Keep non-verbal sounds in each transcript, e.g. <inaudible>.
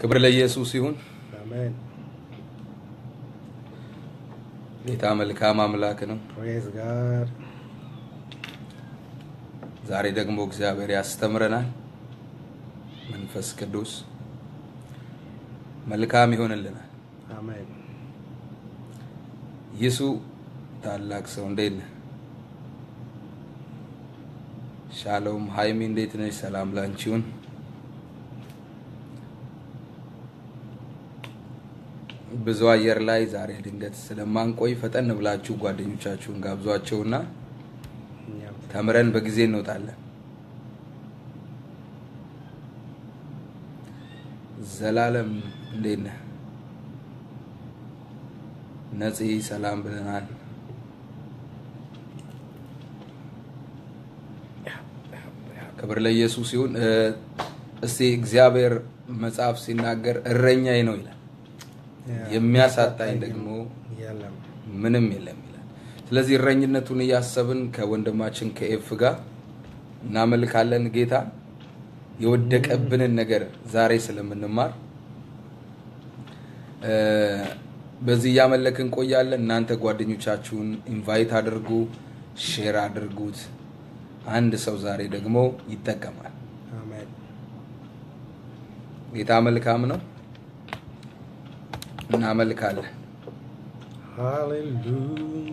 ክብር ለኢየሱስ ይሁን። አሜን። ጌታ መልካም አምላክ ነው። ዛሬ ደግሞ እግዚአብሔር ያስተምረናል። መንፈስ ቅዱስ መልካም ይሆንልናል። አሜን። ይሱ ታላቅ ሰው እንዴት ነህ? ሻሎም ሀይሚ እንዴት ነሽ? ሰላም ላንቺ ብዙ አየር ላይ ዛሬ ድንገት ስለማንቆይ ፈጠን ብላችሁ ጓደኞቻችሁን ጋብዟቸውና ተምረን በጊዜ እንወጣለን። ዘላለም እንዴት ነህ? ነፂ ሰላም ብለናል። ክብር ለኢየሱስ ይሁን። እስቲ እግዚአብሔር መጽሐፍ ሲናገር እረኛዬ ነው ይላል፣ የሚያሳጣኝ ደግሞ ምንም የለም ይላል። ስለዚህ እረኝነቱን እያሰብን ከወንድማችን ከኤፍ ጋር እናመልካለን ጌታ የወደቀብንን ነገር ዛሬ ስለምንማር በዚህ እያመለክን ቆያለን። እናንተ ጓደኞቻችሁን invite አድርጉ፣ share አድርጉት። አንድ ሰው ዛሬ ደግሞ ይጠቀማል። ጌታ መልካም ነው። እናመልካለን። ሃሌሉያ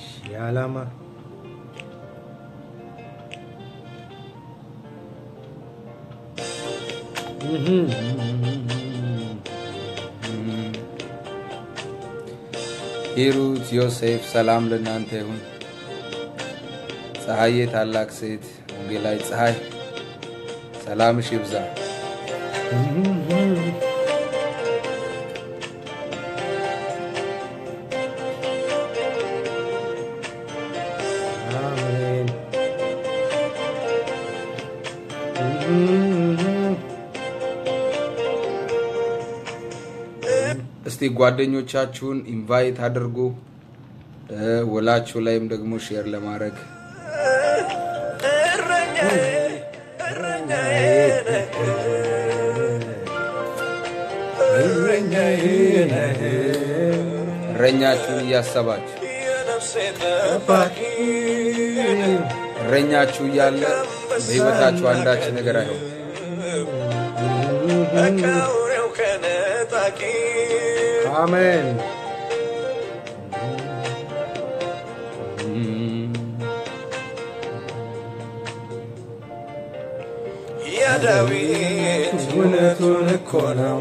ሻላማ ሂሩት ዮሴፍ ሰላም ለእናንተ ይሁን። ፀሐዬ ታላቅ ሴት ወንጌላዊ ፀሐይ ሰላምሽ ይብዛ። ጓደኞቻችሁን invite አድርጉ። wall አችሁ ላይም ደግሞ share ለማድረግ እረኛችሁን እያሰባችሁ እረኛችሁ እያለ በሕይወታችሁ አንዳች ነገር አይሆን። አሜን። የዳዊት እውነቱን እኮ ነው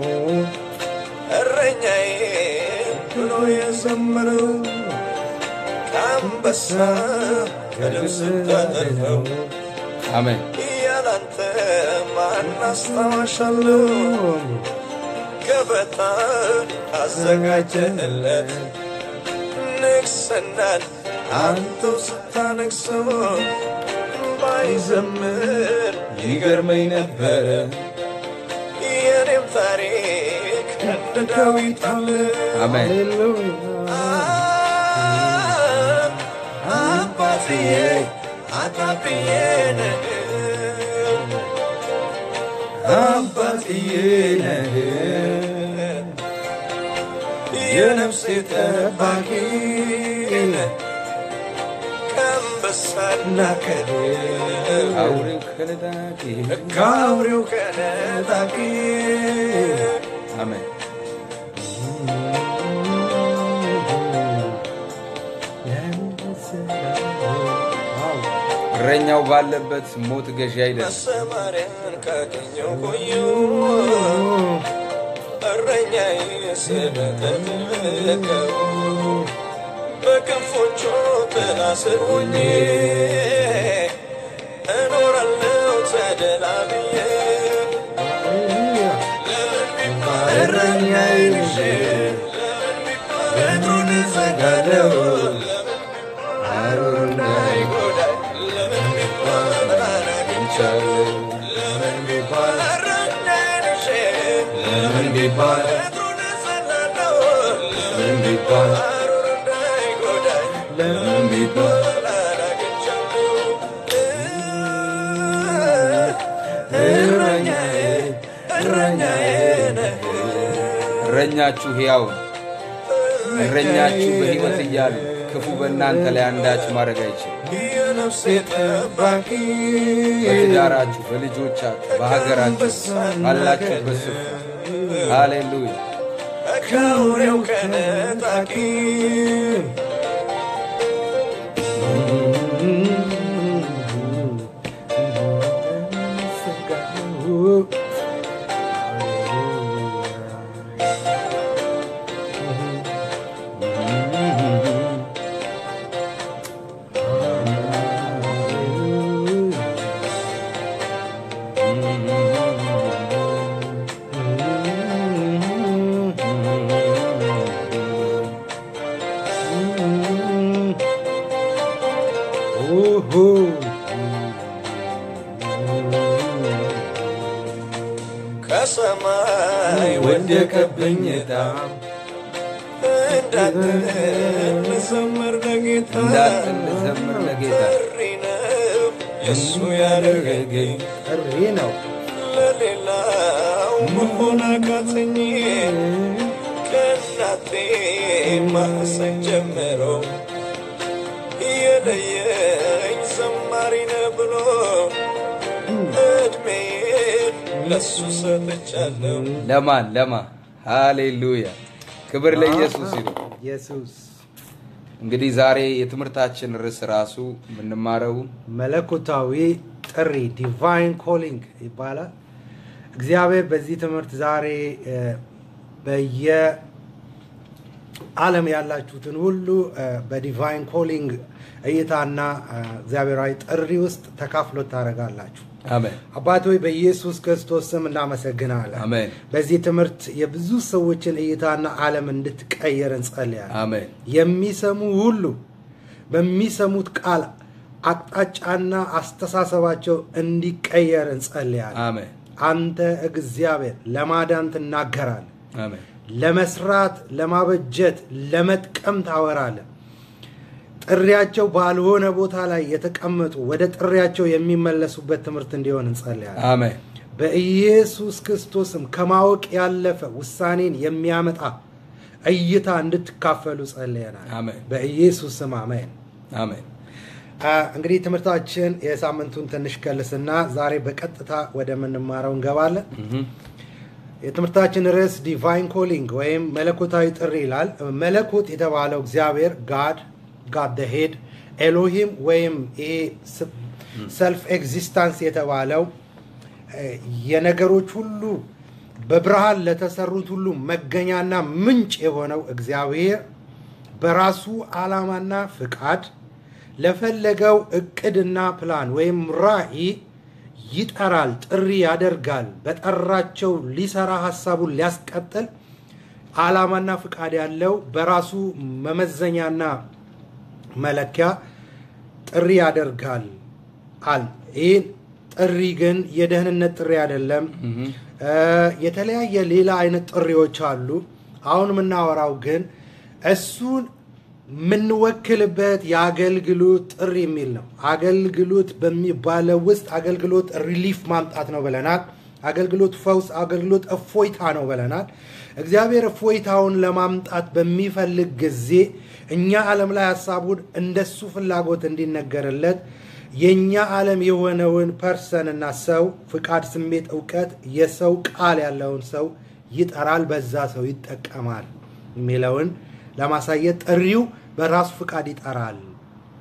እረኛዬ ብሎ የዘመረው ከአንበሳ ከድብ ስታደርገው አሜን። ያላንተ ማን አስታዋሻለሁ ገበታ አዘጋጀለት ንግስናን አንተው ስታነግሰው ባይዘምር ይገርመኝ ነበረ። የኔም ታሪክ እንደ ዳዊት አለ አሜን። ሃሌሉያ አባትዬ አባትዬ ነህ አባትዬ ነህ የነፍሴ ጠባቂ ነህ ከአንበሳና ከነጣቂ ከአውሬው ከነጣቂ አሜን። እረኛው ባለበት ሞት ገዢ አይደለም። መሰማሪያን ካገኘው ቆዩ። ቢባል እረኛዬ ይዤ? ለምን ቢባል ይባል ለምን ይባል ለምን እረኛችሁ ሕያው እረኛችሁ በሕይወት እያሉ ክፉ በእናንተ ላይ አንዳች ማድረግ አይችልም። በትዳራችሁ፣ በልጆቻችሁ፣ በሀገራችሁ ባላችሁበት ስፍራ ሃሌሉያ ከአውሬው ከነጣቂ ለሱ ሰጥቻለሁ። ለማን ለማን ሃሌሉያ ክብር ለኢየሱስ ይሁን። ኢየሱስ እንግዲህ ዛሬ የትምህርታችን ርዕስ ራሱ የምንማረው መለኮታዊ ጥሪ divine calling ይባላል። እግዚአብሔር በዚህ ትምህርት ዛሬ በየዓለም ያላችሁትን ሁሉ በ divine calling እይታና እግዚአብሔራዊ ጥሪ ውስጥ ተካፍሎት ታደርጋላችሁ። ሆይ በኢየሱስ ክርስቶስ ስም እናመሰግናለን። አሜን በዚህ ትምህርት የብዙ ሰዎችን እይታና ዓለም እንድትቀየር እንጸልያለን። አሜን የሚሰሙ ሁሉ በሚሰሙት ቃል አቅጣጫና አስተሳሰባቸው እንዲቀየር እንጸልያለን። አሜን አንተ እግዚአብሔር ለማዳን ትናገራለህ፣ አሜን ለመስራት፣ ለማበጀት፣ ለመጥቀም ታወራለህ። ጥሪያቸው ባልሆነ ቦታ ላይ የተቀመጡ ወደ ጥሪያቸው የሚመለሱበት ትምህርት እንዲሆን እንጸልያለን። አሜን በኢየሱስ ክርስቶስም ከማወቅ ያለፈ ውሳኔን የሚያመጣ እይታ እንድትካፈሉ ጸልየናል። አሜን። በኢየሱስ ስም አሜን። አሜን እንግዲህ ትምህርታችን የሳምንቱን ትንሽ ከልስና ዛሬ በቀጥታ ወደምንማረው እንገባለን። የትምህርታችን ርዕስ divine calling ወይም መለኮታዊ ጥሪ ይላል። መለኮት የተባለው እግዚአብሔር God God the head ኤሎሂም ወይም ይሄ self existence የተባለው የነገሮች ሁሉ በብርሃን ለተሰሩት ሁሉ መገኛና ምንጭ የሆነው እግዚአብሔር በራሱ ዓላማና ፍቃድ ለፈለገው እቅድና ፕላን ወይም ራዕይ ይጠራል፣ ጥሪ ያደርጋል። በጠራቸው ሊሰራ ሀሳቡን ሊያስቀጥል ዓላማና ፍቃድ ያለው በራሱ መመዘኛና መለኪያ ጥሪ ያደርጋል አል ይህን ጥሪ ግን የደህንነት ጥሪ አይደለም። የተለያየ ሌላ አይነት ጥሪዎች አሉ። አሁን የምናወራው ግን እሱን የምንወክልበት የአገልግሎት ጥሪ የሚል ነው። አገልግሎት በሚባለው ውስጥ አገልግሎት relief ማምጣት ነው ብለናል። አገልግሎት ፈውስ፣ አገልግሎት እፎይታ ነው ብለናል። እግዚአብሔር እፎይታውን ለማምጣት በሚፈልግ ጊዜ እኛ ዓለም ላይ ሀሳቡን እንደሱ ፍላጎት እንዲነገርለት የእኛ ዓለም የሆነውን person እና ሰው ፍቃድ፣ ስሜት፣ እውቀት የሰው ቃል ያለውን ሰው ይጠራል፣ በዛ ሰው ይጠቀማል የሚለውን ለማሳየት ጥሪው በራሱ ፍቃድ ይጠራል።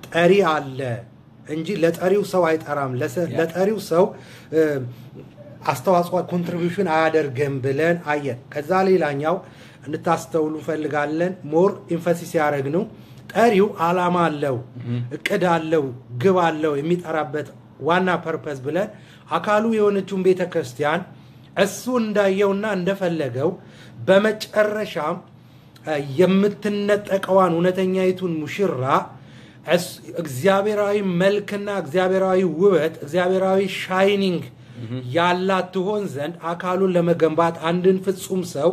ጠሪ አለ እንጂ ለጠሪው ሰው አይጠራም። ለጠሪው ሰው አስተዋጽኦ contribution አያደርግም ብለን አየን። ከዛ ሌላኛው እንድታስተውሉ ፈልጋለን። more emphasis ያደረግነው ጠሪው ዓላማ አለው፣ እቅድ አለው፣ ግብ አለው የሚጠራበት ዋና purpose ብለን አካሉ የሆነችውን ቤተ ክርስቲያን እሱ እንዳየውና እንደፈለገው በመጨረሻም የምትነጠቀዋን እውነተኛይቱን ሙሽራ እግዚአብሔራዊ መልክና እግዚአብሔራዊ ውበት እግዚአብሔራዊ shining ያላት ትሆን ዘንድ አካሉን ለመገንባት አንድን ፍጹም ሰው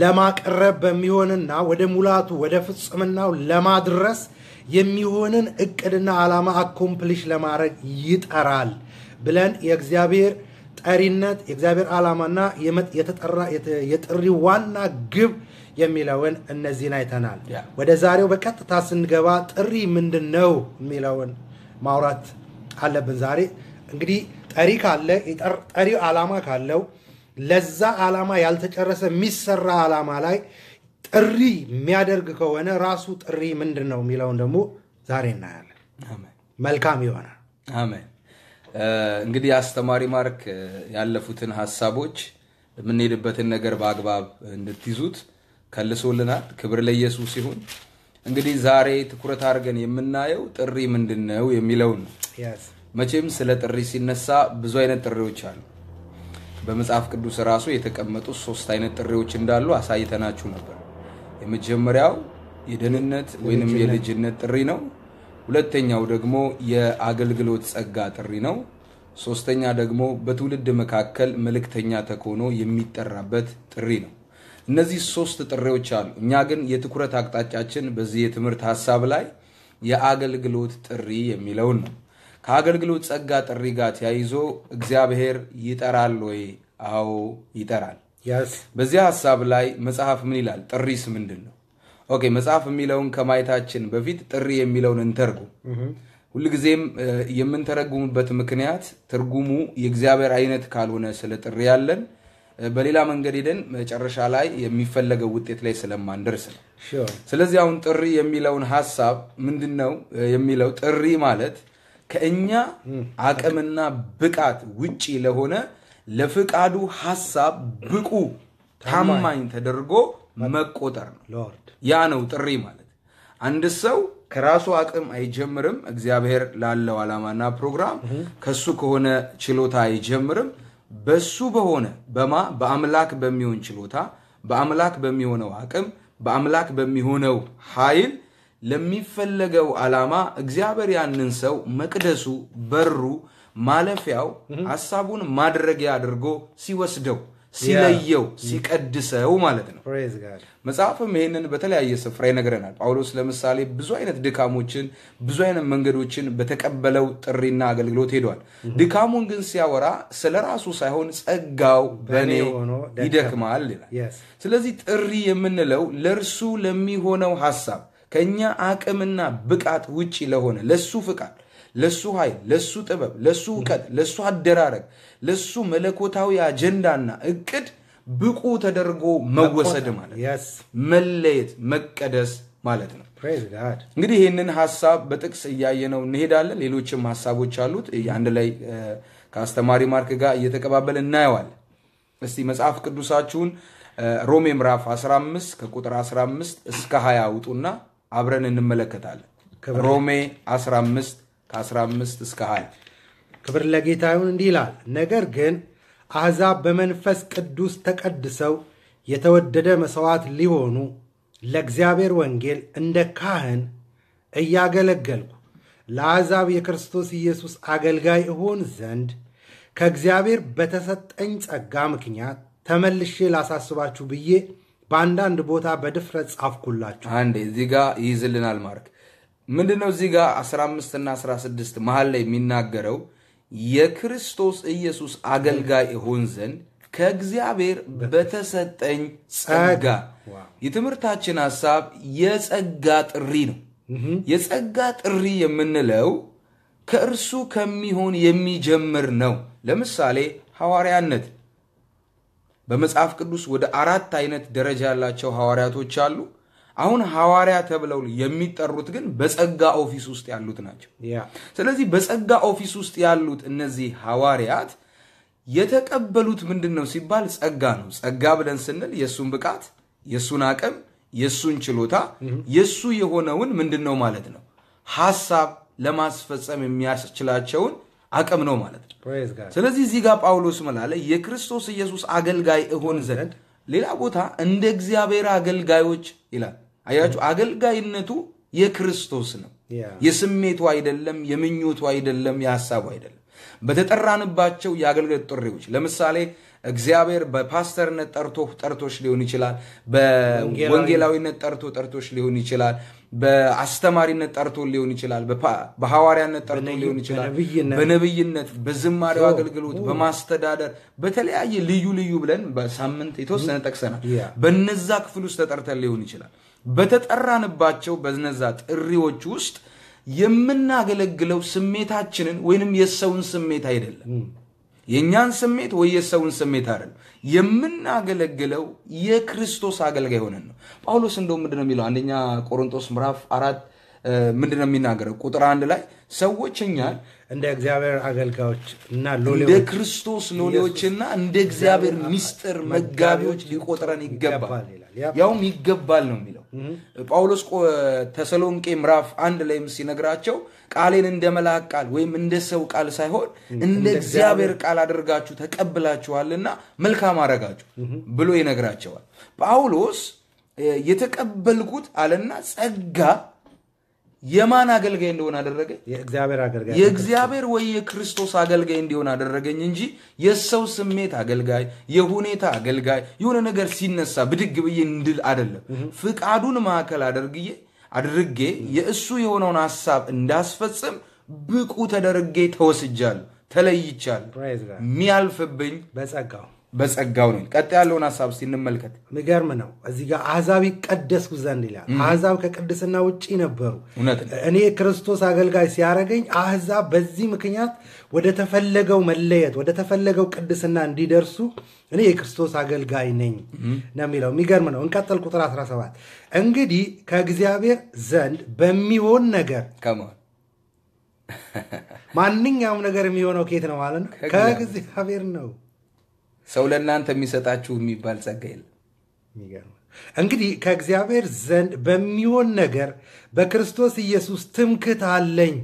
ለማቅረብ በሚሆንና ወደ ሙላቱ ወደ ፍጽምናው ለማድረስ የሚሆንን እቅድና ዓላማ accomplish ለማድረግ ይጠራል ብለን የእግዚአብሔር ጠሪነት የእግዚአብሔር ዓላማና የጥሪው ዋና ግብ የሚለውን እነዚህን አይተናል። ወደ ዛሬው በቀጥታ ስንገባ ጥሪ ምንድን ነው የሚለውን ማውራት አለብን። ዛሬ እንግዲህ ጠሪ ካለ ጠሪው ዓላማ ካለው ለዛ ዓላማ ያልተጨረሰ የሚሰራ ዓላማ ላይ ጥሪ የሚያደርግ ከሆነ ራሱ ጥሪ ምንድን ነው የሚለውን ደግሞ ዛሬ እናያለን። መልካም ይሆናል። አሜን። እንግዲህ አስተማሪ ማርክ ያለፉትን ሀሳቦች የምንሄድበትን ነገር በአግባብ እንድትይዙት ከልሶልናል። ክብር ለኢየሱስ ይሁን። እንግዲህ ዛሬ ትኩረት አድርገን የምናየው ጥሪ ምንድን ነው የሚለውን ነው።. መቼም ስለ ጥሪ ሲነሳ ብዙ አይነት ጥሪዎች አሉ። በመጽሐፍ ቅዱስ ራሱ የተቀመጡ ሶስት አይነት ጥሪዎች እንዳሉ አሳይተናችሁ ነበር። የመጀመሪያው የደህንነት ወይንም የልጅነት ጥሪ ነው። ሁለተኛው ደግሞ የአገልግሎት ጸጋ ጥሪ ነው። ሶስተኛ ደግሞ በትውልድ መካከል መልእክተኛ ተኮኖ የሚጠራበት ጥሪ ነው። እነዚህ ሶስት ጥሪዎች አሉ። እኛ ግን የትኩረት አቅጣጫችን በዚህ የትምህርት ሀሳብ ላይ የአገልግሎት ጥሪ የሚለውን ነው። ከአገልግሎት ጸጋ ጥሪ ጋር ተያይዞ እግዚአብሔር ይጠራል ወይ? አዎ ይጠራል። Yes. በዚህ ሀሳብ ላይ መጽሐፍ ምን ይላል? ጥሪስ ምንድን ነው? okay መጽሐፍ የሚለውን ከማየታችን በፊት ጥሪ የሚለውን እንተርጉም። ሁልጊዜም የምንተረጉምበት ምክንያት ትርጉሙ የእግዚአብሔር አይነት ካልሆነ ስለ ጥሪ ያለን በሌላ መንገድ ሄደን መጨረሻ ላይ የሚፈለገው ውጤት ላይ ስለማንደርስ ነው።. ስለዚህ አሁን ጥሪ የሚለውን ሀሳብ ምንድን ነው የሚለው ጥሪ ማለት ከእኛ አቅምና ብቃት ውጪ ለሆነ ለፍቃዱ ሀሳብ ብቁ ታማኝ ተደርጎ መቆጠር ነው።. ያ ነው ጥሪ ማለት። አንድ ሰው ከራሱ አቅም አይጀምርም። እግዚአብሔር ላለው ዓላማና ፕሮግራም ከሱ ከሆነ ችሎታ አይጀምርም። በሱ በሆነ በማ በአምላክ በሚሆን ችሎታ፣ በአምላክ በሚሆነው አቅም፣ በአምላክ በሚሆነው ኃይል ለሚፈለገው ዓላማ እግዚአብሔር ያንን ሰው መቅደሱ፣ በሩ፣ ማለፊያው፣ ሀሳቡን ማድረጊያ አድርጎ ሲወስደው፣ ሲለየው፣ ሲቀድሰው ማለት ነው።. መጽሐፍም ይህንን በተለያየ ስፍራ ይነግረናል። ጳውሎስ ለምሳሌ ብዙ አይነት ድካሞችን ብዙ አይነት መንገዶችን በተቀበለው ጥሪና አገልግሎት ሄዷል። ድካሙን ግን ሲያወራ ስለ ራሱ ሳይሆን ጸጋው በእኔ ይደክማል ይላል።. ስለዚህ ጥሪ የምንለው ለእርሱ ለሚሆነው ሀሳብ ከእኛ አቅምና ብቃት ውጪ ለሆነ ለሱ ፍቃድ፣ ለሱ ኃይል፣ ለሱ ጥበብ፣ ለሱ እውቀት፣ ለሱ አደራረግ፣ ለሱ መለኮታዊ አጀንዳና እቅድ ብቁ ተደርጎ መወሰድ ማለት. መለየት መቀደስ ማለት ነው።. እንግዲህ ይህንን ሀሳብ በጥቅስ እያየነው እንሄዳለን። ሌሎችም ሀሳቦች አሉት። አንድ ላይ ከአስተማሪ ማርክ ጋር እየተቀባበል እናየዋለን። እስቲ መጽሐፍ ቅዱሳችሁን ሮሜ ምዕራፍ 15 ከቁጥር 15 እስከ 20 አውጡና አብረን እንመለከታለን። ሮሜ 15 ከ15 እስከ 20 ክብር ለጌታ ይሁን። እንዲህ ይላል፣ ነገር ግን አሕዛብ በመንፈስ ቅዱስ ተቀድሰው የተወደደ መሥዋዕት ሊሆኑ ለእግዚአብሔር ወንጌል እንደ ካህን እያገለገልኩ ለአሕዛብ የክርስቶስ ኢየሱስ አገልጋይ እሆን ዘንድ ከእግዚአብሔር በተሰጠኝ ጸጋ ምክንያት ተመልሼ ላሳስባችሁ ብዬ በአንዳንድ ቦታ በድፍረት ጻፍኩላችሁ። አንዴ እዚህ ጋር ይይዝልናል ማርክ። ምንድነው እዚህ ጋር 15 እና 16 መሀል ላይ የሚናገረው? የክርስቶስ ኢየሱስ አገልጋይ እሆን ዘንድ ከእግዚአብሔር በተሰጠኝ ጸጋ። የትምህርታችን ሀሳብ የጸጋ ጥሪ ነው። የጸጋ ጥሪ የምንለው ከእርሱ ከሚሆን የሚጀምር ነው። ለምሳሌ ሐዋርያነት በመጽሐፍ ቅዱስ ወደ አራት አይነት ደረጃ ያላቸው ሐዋርያቶች አሉ። አሁን ሐዋርያ ተብለው የሚጠሩት ግን በጸጋ office ውስጥ ያሉት ናቸው። ስለዚህ በጸጋ office ውስጥ ያሉት እነዚህ ሐዋርያት የተቀበሉት ምንድን ነው ሲባል ጸጋ ነው። ጸጋ ብለን ስንል የእሱን ብቃት፣ የእሱን አቅም፣ የእሱን ችሎታ፣ የእሱ የሆነውን ምንድን ነው ማለት ነው ሐሳብ ለማስፈጸም የሚያስችላቸውን አቅም ነው ማለት ነው። ስለዚህ እዚህ ጋር ጳውሎስ አለ? የክርስቶስ ኢየሱስ አገልጋይ እሆን ዘንድ ሌላ ቦታ እንደ እግዚአብሔር አገልጋዮች ይላል። አያችሁ፣ አገልጋይነቱ የክርስቶስ ነው። የስሜቱ አይደለም፣ የምኞቱ አይደለም፣ የሐሳቡ አይደለም። በተጠራንባቸው የአገልግሎት ጥሪዎች ለምሳሌ እግዚአብሔር በፓስተርነት ጠርቶ ጠርቶች ሊሆን ይችላል። በወንጌላዊነት ጠርቶ ጠርቶች ሊሆን ይችላል። በአስተማሪነት ጠርቶ ሊሆን ይችላል። በሐዋርያነት ጠርቶ ሊሆን ይችላል። በነብይነት፣ በዝማሬው አገልግሎት፣ በማስተዳደር በተለያየ ልዩ ልዩ ብለን በሳምንት የተወሰነ ጠቅሰናል። በነዛ ክፍል ውስጥ ተጠርተን ሊሆን ይችላል። በተጠራንባቸው በነዛ ጥሪዎች ውስጥ የምናገለግለው ስሜታችንን ወይንም የሰውን ስሜት አይደለም። የእኛን ስሜት ወይ የሰውን ስሜት አይደለም። የምናገለግለው የክርስቶስ አገልጋይ ሆነን ነው። ጳውሎስ እንደውም ምንድን ነው የሚለው አንደኛ ቆሮንቶስ ምዕራፍ አራት እ፣ ምንድን ነው የሚናገረው? ቁጥር አንድ ላይ ሰዎች እኛን እንደ እግዚአብሔር አገልጋዮች እና እንደ ሎሌዎች ክርስቶስ ሎሌዎችና እንደ እግዚአብሔር ምስጢር መጋቢዎች ሊቆጥረን ይገባል። ያውም ይገባል ነው የሚለው ጳውሎስ ተሰሎንቄ ምዕራፍ አንድ ላይም ሲነግራቸው ቃሌን እንደ መልአክ ቃል ወይም እንደ ሰው ቃል ሳይሆን እንደ እግዚአብሔር ቃል አድርጋችሁ ተቀብላችኋልና መልካም አረጋችሁ ብሎ ይነግራቸዋል። ጳውሎስ የተቀበልኩት አለና ጸጋ የማን አገልጋይ እንደሆነ አደረገኝ የእግዚአብሔር ወይ የክርስቶስ አገልጋይ እንዲሆን አደረገኝ እንጂ የሰው ስሜት አገልጋይ፣ የሁኔታ አገልጋይ የሆነ ነገር ሲነሳ ብድግ ብዬ እንድል አይደለም። ፍቃዱን ማዕከል አድርግዬ አድርጌ የእሱ የሆነውን ሀሳብ እንዳስፈጽም ብቁ ተደርጌ ተወስጃለሁ፣ ተለይቻለሁ። የሚያልፍብኝ በጸጋው በጸጋው ነው። ቀጥ ያለውን ሀሳብ እስቲ እንመልከት። የሚገርም ነው። እዚህ ጋር አሕዛብ ይቀደሱ ዘንድ ይላል። አሕዛብ ከቅድስና ውጪ ነበሩ። እኔ የክርስቶስ አገልጋይ ሲያደርገኝ አሕዛብ በዚህ ምክንያት ወደ ተፈለገው መለየት ወደ ተፈለገው ቅድስና እንዲደርሱ እኔ የክርስቶስ አገልጋይ ነኝ ነው የሚለው። የሚገርም ነው። እንቀጥል። ቁጥር 17 እንግዲህ ከእግዚአብሔር ዘንድ በሚሆን ነገር ማንኛውም ነገር የሚሆነው ኬት ነው ማለት ነው? ከእግዚአብሔር ነው። ሰው ለእናንተ የሚሰጣችሁ የሚባል ጸጋ የለም። እንግዲህ ከእግዚአብሔር ዘንድ በሚሆን ነገር በክርስቶስ ኢየሱስ ትምክት አለኝ።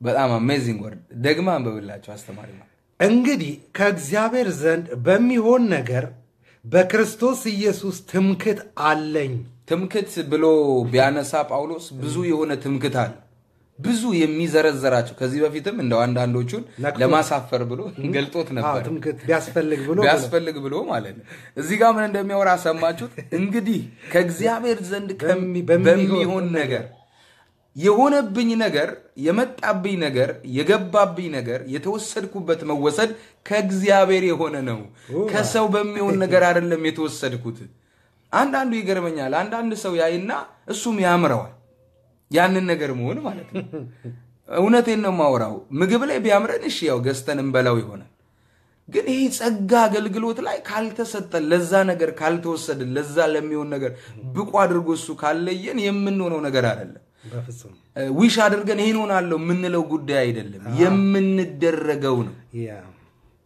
በጣም አሜዚንግ ወርድ ደግማ አንብብላቸው አስተማሪ ነው። እንግዲህ ከእግዚአብሔር ዘንድ በሚሆን ነገር በክርስቶስ ኢየሱስ ትምክት አለኝ። ትምክት ብሎ ቢያነሳ ጳውሎስ ብዙ የሆነ ትምክት አለ። ብዙ የሚዘረዘራቸው ከዚህ በፊትም እንደው አንዳንዶቹን ለማሳፈር ብሎ ገልጦት ነበር። ቢያስፈልግ ብሎ ማለት ነው። እዚህ ጋር ምን እንደሚያወራ ሰማችሁት? እንግዲህ ከእግዚአብሔር ዘንድ በሚሆን ነገር የሆነብኝ ነገር የመጣብኝ ነገር የገባብኝ ነገር የተወሰድኩበት መወሰድ ከእግዚአብሔር የሆነ ነው። ከሰው በሚሆን ነገር አይደለም የተወሰድኩት። አንዳንዱ ይገርመኛል። አንዳንድ ሰው ያይና እሱም ያምረዋል ያንን ነገር መሆን ማለት ነው። እውነቴን ነው የማወራው። ምግብ ላይ ቢያምረን እሺ ያው ገዝተን እንበላው ይሆናል። ግን ይህ ጸጋ አገልግሎት ላይ ካልተሰጠን ለዛ ነገር ካልተወሰድን ለዛ ለሚሆን ነገር ብቁ አድርጎ እሱ ካለየን የምንሆነው ነገር አይደለም። ዊሽ አድርገን ይሄን ሆናለሁ የምንለው ጉዳይ አይደለም፣ የምንደረገው ነው።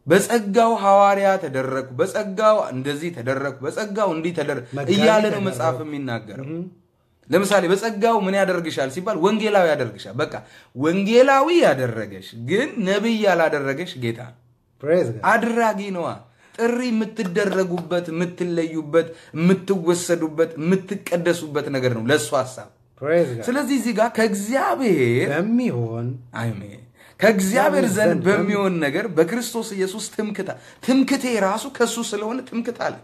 በጸጋው ሐዋርያ ተደረግኩ፣ በጸጋው እንደዚህ ተደረግኩ፣ በጸጋው እንዲህ ተደረግ መጋቢ እያለ ነው ተደረግኩ። መጽሐፍ የሚናገረው። ለምሳሌ በጸጋው ምን ያደርግሻል ሲባል ወንጌላዊ ያደርግሻል። በቃ ወንጌላዊ ያደረገሽ ግን ነቢይ ያላደረገሽ ጌታ አድራጊ ነዋ። ጥሪ የምትደረጉበት፣ የምትለዩበት፣ የምትወሰዱበት፣ የምትቀደሱበት ነገር ነው ለእሱ ሀሳብ። ስለዚህ እዚህ ጋር ከእግዚአብሔር በሚሆን አሜን ከእግዚአብሔር ዘንድ በሚሆን ነገር በክርስቶስ ኢየሱስ ትምክታ ትምክቴ ራሱ ከእሱ ስለሆነ ትምክት አለ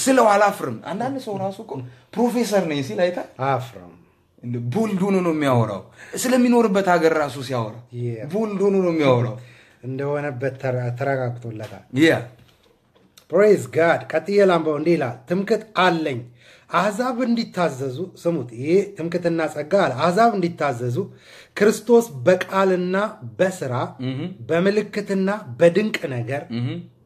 ስለው አላፍርም። አንዳንድ ሰው ራሱ እኮ ፕሮፌሰር ነኝ ሲል አያፍርም bold ሆኖ ነው የሚያወራው። ስለሚኖርበት ሀገር ራሱ ሲያወራ. bold ሆኖ ነው የሚያወራው። እንደሆነበት ተረ- ተረጋግጦለታል። yeah praise God ቀጥዬ ላንብበው እንዲህ ይላል፣ ትምክት አለኝ አሕዛብ እንዲታዘዙ ስሙት። ይሄ ትምክትና ጸጋ አለ። አሕዛብ እንዲታዘዙ ክርስቶስ በቃልና በስራ በምልክትና በድንቅ ነገር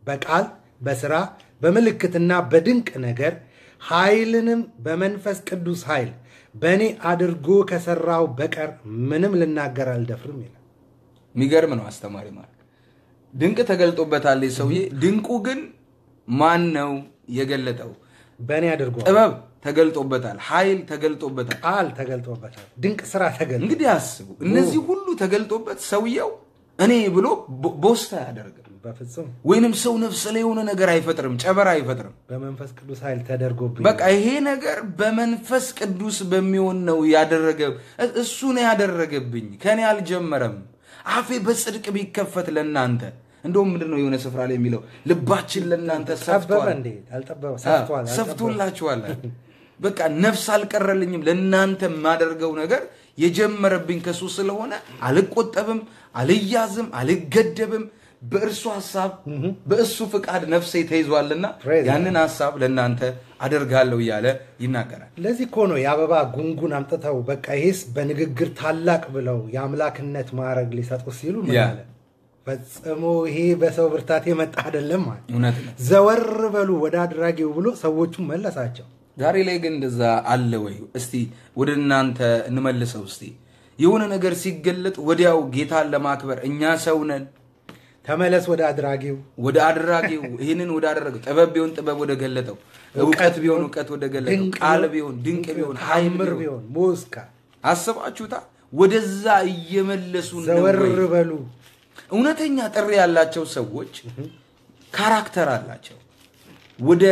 በቃል በስራ በምልክትና በድንቅ ነገር ኃይልንም በመንፈስ ቅዱስ ኃይል በእኔ አድርጎ ከሰራው በቀር ምንም ልናገር አልደፍርም ይላል። የሚገርም ነው አስተማሪ ማለት ድንቅ ተገልጦበታል ሰውዬ። ድንቁ ግን ማን ነው የገለጠው? በእኔ አድርጎ ጥበብ ተገልጦበታል፣ ኃይል ተገልጦበታል። ቃል ተገልጦበታል። ድንቅ ስራ ተገልጦ እንግዲህ አስቡ፣ እነዚህ ሁሉ ተገልጦበት ሰውየው እኔ ብሎ ቦስታ አያደርግም። በፍጹም። ወይንም ሰው ነፍስ ላይ የሆነ ነገር አይፈጥርም፣ ጨበራ አይፈጥርም። በመንፈስ ቅዱስ ኃይል ተደርጎብኝ በቃ ይሄ ነገር በመንፈስ ቅዱስ በሚሆን ነው ያደረገ እሱ ነው ያደረገብኝ፣ ከኔ አልጀመረም። አፌ በጽድቅ ቢከፈት ለእናንተ። እንደውም ምንድን ነው የሆነ ስፍራ ላይ የሚለው? ልባችን ለእናንተ ሰፍቶላችኋል በቃ ነፍስ አልቀረልኝም። ለእናንተ የማደርገው ነገር የጀመረብኝ ከሱ ስለሆነ አልቆጠብም አልያዝም አልገደብም በእርሱ ሀሳብ በእሱ ፍቃድ ነፍሴ ተይዟልና ያንን ሀሳብ ለእናንተ አደርጋለሁ እያለ ይናገራል ለዚህ እኮ ነው የአበባ ጉንጉን አምጥተው በቃ ይሄስ በንግግር ታላቅ ብለው የአምላክነት ማዕረግ ሊሰጡ ሲሉ አለ? ፈጽሞ ይሄ በሰው ብርታት የመጣ አይደለም ነው ዘወር በሉ ወደ አድራጊው ብሎ ሰዎቹን መለሳቸው። ዛሬ ላይ ግን እንደዛ አለ ወይ? እስቲ ወደ እናንተ እንመልሰው። እስቲ የሆነ ነገር ሲገለጥ ወዲያው ጌታን ለማክበር እኛ ሰው ነን ተመለስ ወደ አድራጊው። ወደ አድራጊው። ይህንን ወደ አደረገው ጥበብ ቢሆን ጥበብ ወደ ገለጠው። እውቀት ቢሆን እውቀት ወደ ገለጠው። ቃል ቢሆን ድንቅ ቢሆን ኃይል ቢሆን። ሞስካ አስባችሁታ? ወደዛ እየመለሱ ዘወር? በሉ። እውነተኛ ጥሪ ያላቸው ሰዎች ካራክተር አላቸው። ወደ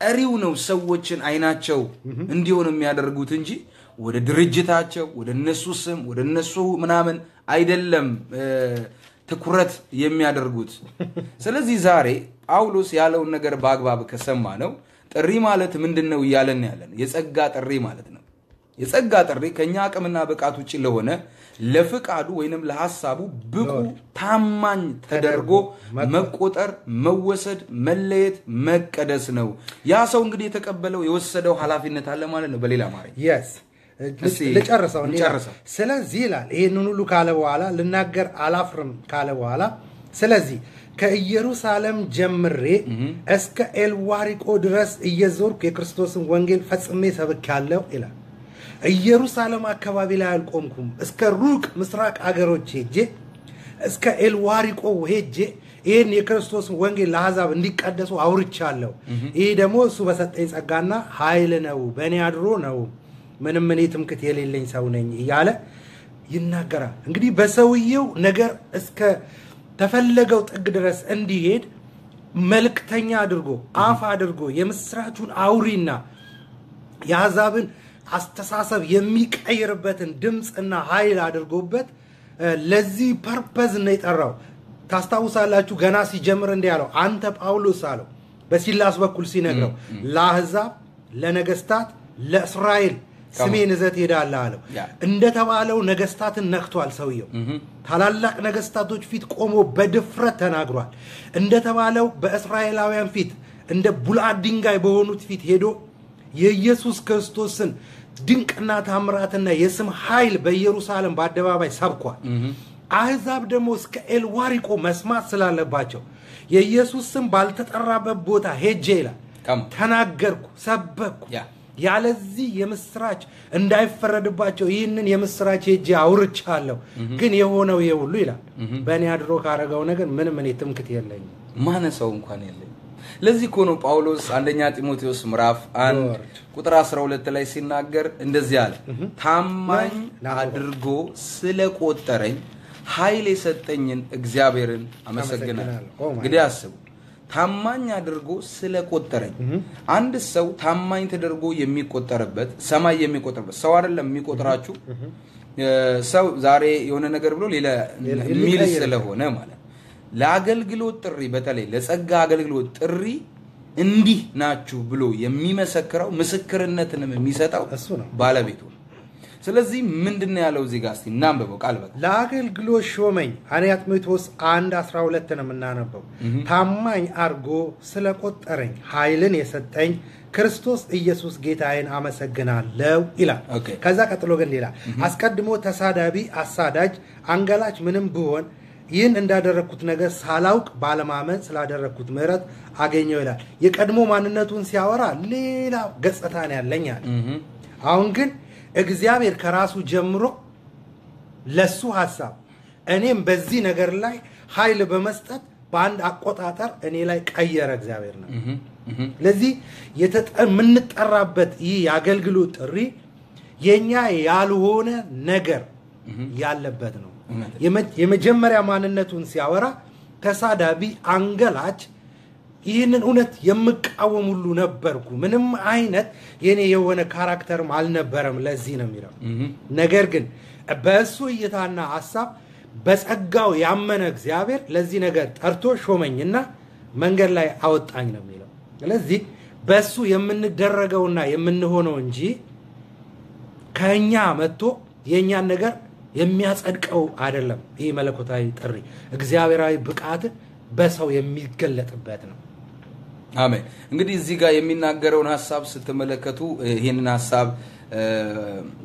ጠሪው ነው ሰዎችን አይናቸው እንዲሆን የሚያደርጉት እንጂ ወደ ድርጅታቸው፣ ወደ እነሱ ስም፣ ወደ እነሱ ምናምን አይደለም ትኩረት የሚያደርጉት። ስለዚህ ዛሬ ጳውሎስ ያለውን ነገር በአግባብ ከሰማ ነው ጥሪ ማለት ምንድን ነው እያለን ያለን የጸጋ ጥሪ ማለት ነው። የጸጋ ጥሪ ከኛ አቅምና ብቃት ውጭ ለሆነ ለፍቃዱ ወይንም ለሐሳቡ ብቁ ታማኝ ተደርጎ መቆጠር፣ መወሰድ፣ መለየት፣ መቀደስ ነው። ያ ሰው እንግዲህ የተቀበለው የወሰደው ኃላፊነት አለ ማለት ነው። በሌላ እስቲ ልጨርሰው ስለዚህ ይላል ይህንን ሁሉ ካለ በኋላ ልናገር አላፍርም ካለ በኋላ ስለዚህ ከኢየሩሳሌም ጀምሬ እስከ ኤልዋሪቆ ድረስ እየዞርኩ የክርስቶስን ወንጌል ፈጽሜ ሰብኬአለሁ ይላል። ኢየሩሳሌም አካባቢ ላይ አልቆምኩም። እስከ ሩቅ ምስራቅ አገሮች ሄጄ እስከ ኤልዋሪቆ ሄጄ ይህን የክርስቶስን ወንጌል ለአሕዛብ እንዲቀደሱ አውርቻለሁ። ይህ ደግሞ እሱ በሰጠኝ ጸጋና ኃይል ነው፣ በእኔ አድሮ ነው። ምንም እኔ ትምክት የሌለኝ ሰው ነኝ እያለ ይናገራል። እንግዲህ በሰውየው ነገር እስከ ተፈለገው ጥግ ድረስ እንዲሄድ መልእክተኛ አድርጎ አፍ አድርጎ የምስራቹን አውሪና የአሕዛብን አስተሳሰብ የሚቀይርበትን ድምፅና ኃይል አድርጎበት ለዚህ purpose ነው የጠራው። ታስታውሳላችሁ ገና ሲጀምር እንዲህ ያለው አንተ ጳውሎስ አለው በሲላስ በኩል ሲነግረው ለአሕዛብ፣ ለነገስታት፣ ለእስራኤል ስሜን ይዘህ ትሄዳለህ አለው። እንደተባለው ነገስታትን ነክቷል ሰውየው። ታላላቅ ነገስታቶች ፊት ቆሞ በድፍረት ተናግሯል። እንደተባለው በእስራኤላውያን ፊት እንደ ቡልዓት ድንጋይ በሆኑት ፊት ሄዶ የኢየሱስ ክርስቶስን ድንቅና ታምራትና የስም ኃይል በኢየሩሳሌም በአደባባይ ሰብኳል። አሕዛብ ደግሞ እስከ ኤልዋሪቆ መስማት ስላለባቸው የኢየሱስ ስም ባልተጠራበት ቦታ ሄጄ ይላል. ተናገርኩ፣ ሰበኩ። ያለዚህ የምስራች እንዳይፈረድባቸው ይህንን የምስራች ሄጄ አውርቻለሁ። ግን የሆነው ይሄ ሁሉ ይላል በእኔ አድሮ ካረገው ነገር ምንም እኔ ትምክት የለኝም። ማነሳው እንኳን የለኝ። ለዚህ እኮ ነው ጳውሎስ አንደኛ ጢሞቴዎስ ምዕራፍ አንድ. ቁጥር 12 ላይ ሲናገር እንደዚህ አለ፣ ታማኝ አድርጎ ስለቆጠረኝ ኃይል የሰጠኝን እግዚአብሔርን አመሰግናለሁ። እንግዲህ አስቡ፣ ታማኝ አድርጎ ስለቆጠረኝ። አንድ ሰው ታማኝ ተደርጎ የሚቆጠርበት ሰማይ የሚቆጠርበት ሰው አይደለም የሚቆጥራችሁ ሰው ዛሬ የሆነ ነገር ብሎ ሌላ ሊቀይር ስለሆነ ማለት ነው። ለአገልግሎት ጥሪ በተለይ ለጸጋ አገልግሎት ጥሪ እንዲህ ናችሁ ብሎ የሚመሰክረው ምስክርነትንም የሚሰጠው ባለቤቱ ስለዚህ ምንድን ነው ያለው እዚህ ጋር እስቲ እናንብበው ቃል በቃል ለአገልግሎት ሾመኝ። አንደኛ ጢሞቴዎስ አንድ 12 ነው የምናነበው። ታማኝ አድርጎ ስለቆጠረኝ ኃይልን የሰጠኝ ክርስቶስ ኢየሱስ ጌታዬን አመሰግናለሁ ይላል። ከዛ ቀጥሎ ግን ይላል አስቀድሞ ተሳዳቢ፣ አሳዳጅ፣ አንገላች ምንም ብሆን ይህን እንዳደረግኩት ነገር ሳላውቅ ባለማመን ስላደረግኩት ምሕረት አገኘው ይላል። የቀድሞ ማንነቱን ሲያወራ ሌላ ገጽታ ነው ያለኝ አለ። አሁን ግን እግዚአብሔር ከራሱ ጀምሮ ለሱ ሀሳብ እኔም በዚህ ነገር ላይ ኃይል በመስጠት በአንድ አቆጣጠር እኔ ላይ ቀየረ እግዚአብሔር ነው። ለዚህ የተጠ- የምንጠራበት ይህ የአገልግሎት ጥሪ የኛ ያልሆነ ነገር ያለበት ነው። የመጀመሪያ ማንነቱን ሲያወራ ተሳዳቢ፣ አንገላች ይህንን እውነት የምቃወም ሁሉ ነበርኩ። ምንም አይነት የኔ የሆነ ካራክተርም አልነበረም። ለዚህ ነው የሚለው ነገር ግን በእሱ እይታና ሀሳብ በጸጋው ያመነ እግዚአብሔር ለዚህ ነገር ጠርቶ ሾመኝና መንገድ ላይ አወጣኝ ነው የሚለው። ስለዚህ በእሱ የምንደረገውና የምንሆነው እንጂ ከእኛ መጥቶ የእኛን ነገር የሚያጸድቀው አይደለም። ይህ መለኮታዊ ጥሪ እግዚአብሔራዊ ብቃት በሰው የሚገለጥበት ነው። አሜን። እንግዲህ እዚህ ጋር የሚናገረውን ሀሳብ ስትመለከቱ ይህንን ሀሳብ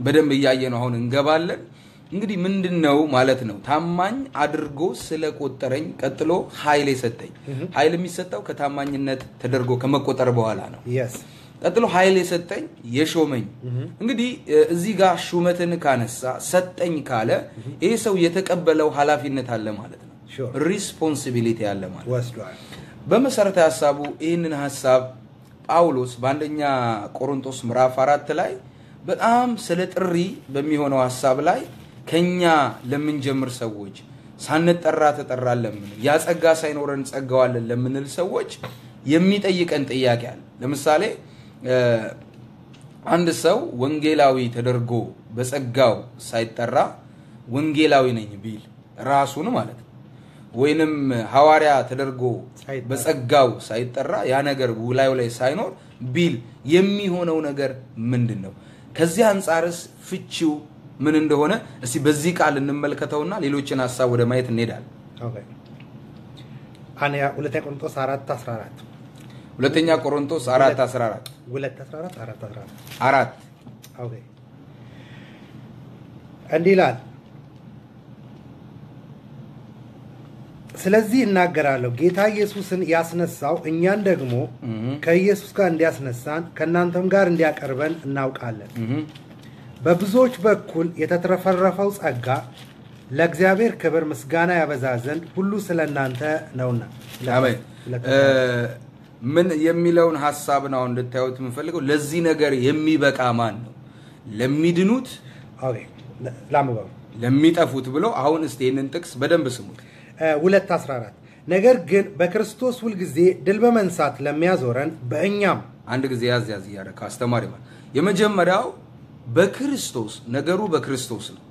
በደንብ እያየ ነው አሁን እንገባለን። እንግዲህ ምንድን ነው ማለት ነው? ታማኝ አድርጎ ስለቆጠረኝ ቀጥሎ ኃይል የሰጠኝ። ኃይል የሚሰጠው ከታማኝነት ተደርጎ ከመቆጠር በኋላ ነው። ቀጥሎ ኃይል የሰጠኝ የሾመኝ። እንግዲህ እዚህ ጋር ሹመትን ካነሳ ሰጠኝ ካለ ይህ ሰው የተቀበለው ኃላፊነት አለ ማለት ነው።. responsibility አለ ማለት ነው። በመሰረታዊ ሀሳቡ ይህንን ሀሳብ ጳውሎስ በአንደኛ ቆሮንቶስ ምዕራፍ አራት ላይ በጣም ስለ ጥሪ በሚሆነው ሀሳብ ላይ ከኛ ለምንጀምር ሰዎች ሳንጠራ ተጠራን ለምንል ያ ሳይኖረን ጸጋዋለን ለምንል ሰዎች የሚጠይቀን ጥያቄ አለ። ለምሳሌ አንድ ሰው ወንጌላዊ ተደርጎ በጸጋው ሳይጠራ ወንጌላዊ ነኝ ቢል ራሱን ማለት ነው ወይንም ሐዋርያ ተደርጎ በጸጋው ሳይጠራ ያ ነገር ውላዩ ላይ ሳይኖር ቢል የሚሆነው ነገር ምንድን ነው? ከዚህ አንጻርስ ፍቺው ምን እንደሆነ እስቲ በዚህ ቃል እንመልከተውና ሌሎችን ሀሳብ ወደ ማየት አንያ ሁለተኛ ቆሮንቶስ 4 14 ሁለተኛ ቆሮንቶስ 4 14 ሁለት 14 4 14 አራት። okay። እንዲህ ይላል። ስለዚህ እናገራለሁ ጌታ ኢየሱስን ያስነሳው እኛን ደግሞ ከኢየሱስ ጋር እንዲያስነሳን ከእናንተም ጋር እንዲያቀርበን እናውቃለን። በብዙዎች በኩል የተትረፈረፈው ጸጋ ለእግዚአብሔር ክብር ምስጋና ያበዛ ዘንድ ሁሉ ስለ እናንተ ነውና። ምን የሚለውን ሀሳብ ነው እንድታዩት የምፈልገው። ለዚህ ነገር የሚበቃ ማን ነው? ለሚድኑት ለሚጠፉት ብሎ አሁን እስቲ ይህንን ጥቅስ በደንብ ስሙት። ሁለት 14 ነገር ግን በክርስቶስ ሁልጊዜ ድል በመንሳት ለሚያዞረን በእኛም አንድ ጊዜ ያዝ ያዝ እያደረግ አስተማሪ ማለት የመጀመሪያው በክርስቶስ ነገሩ በክርስቶስ ነው።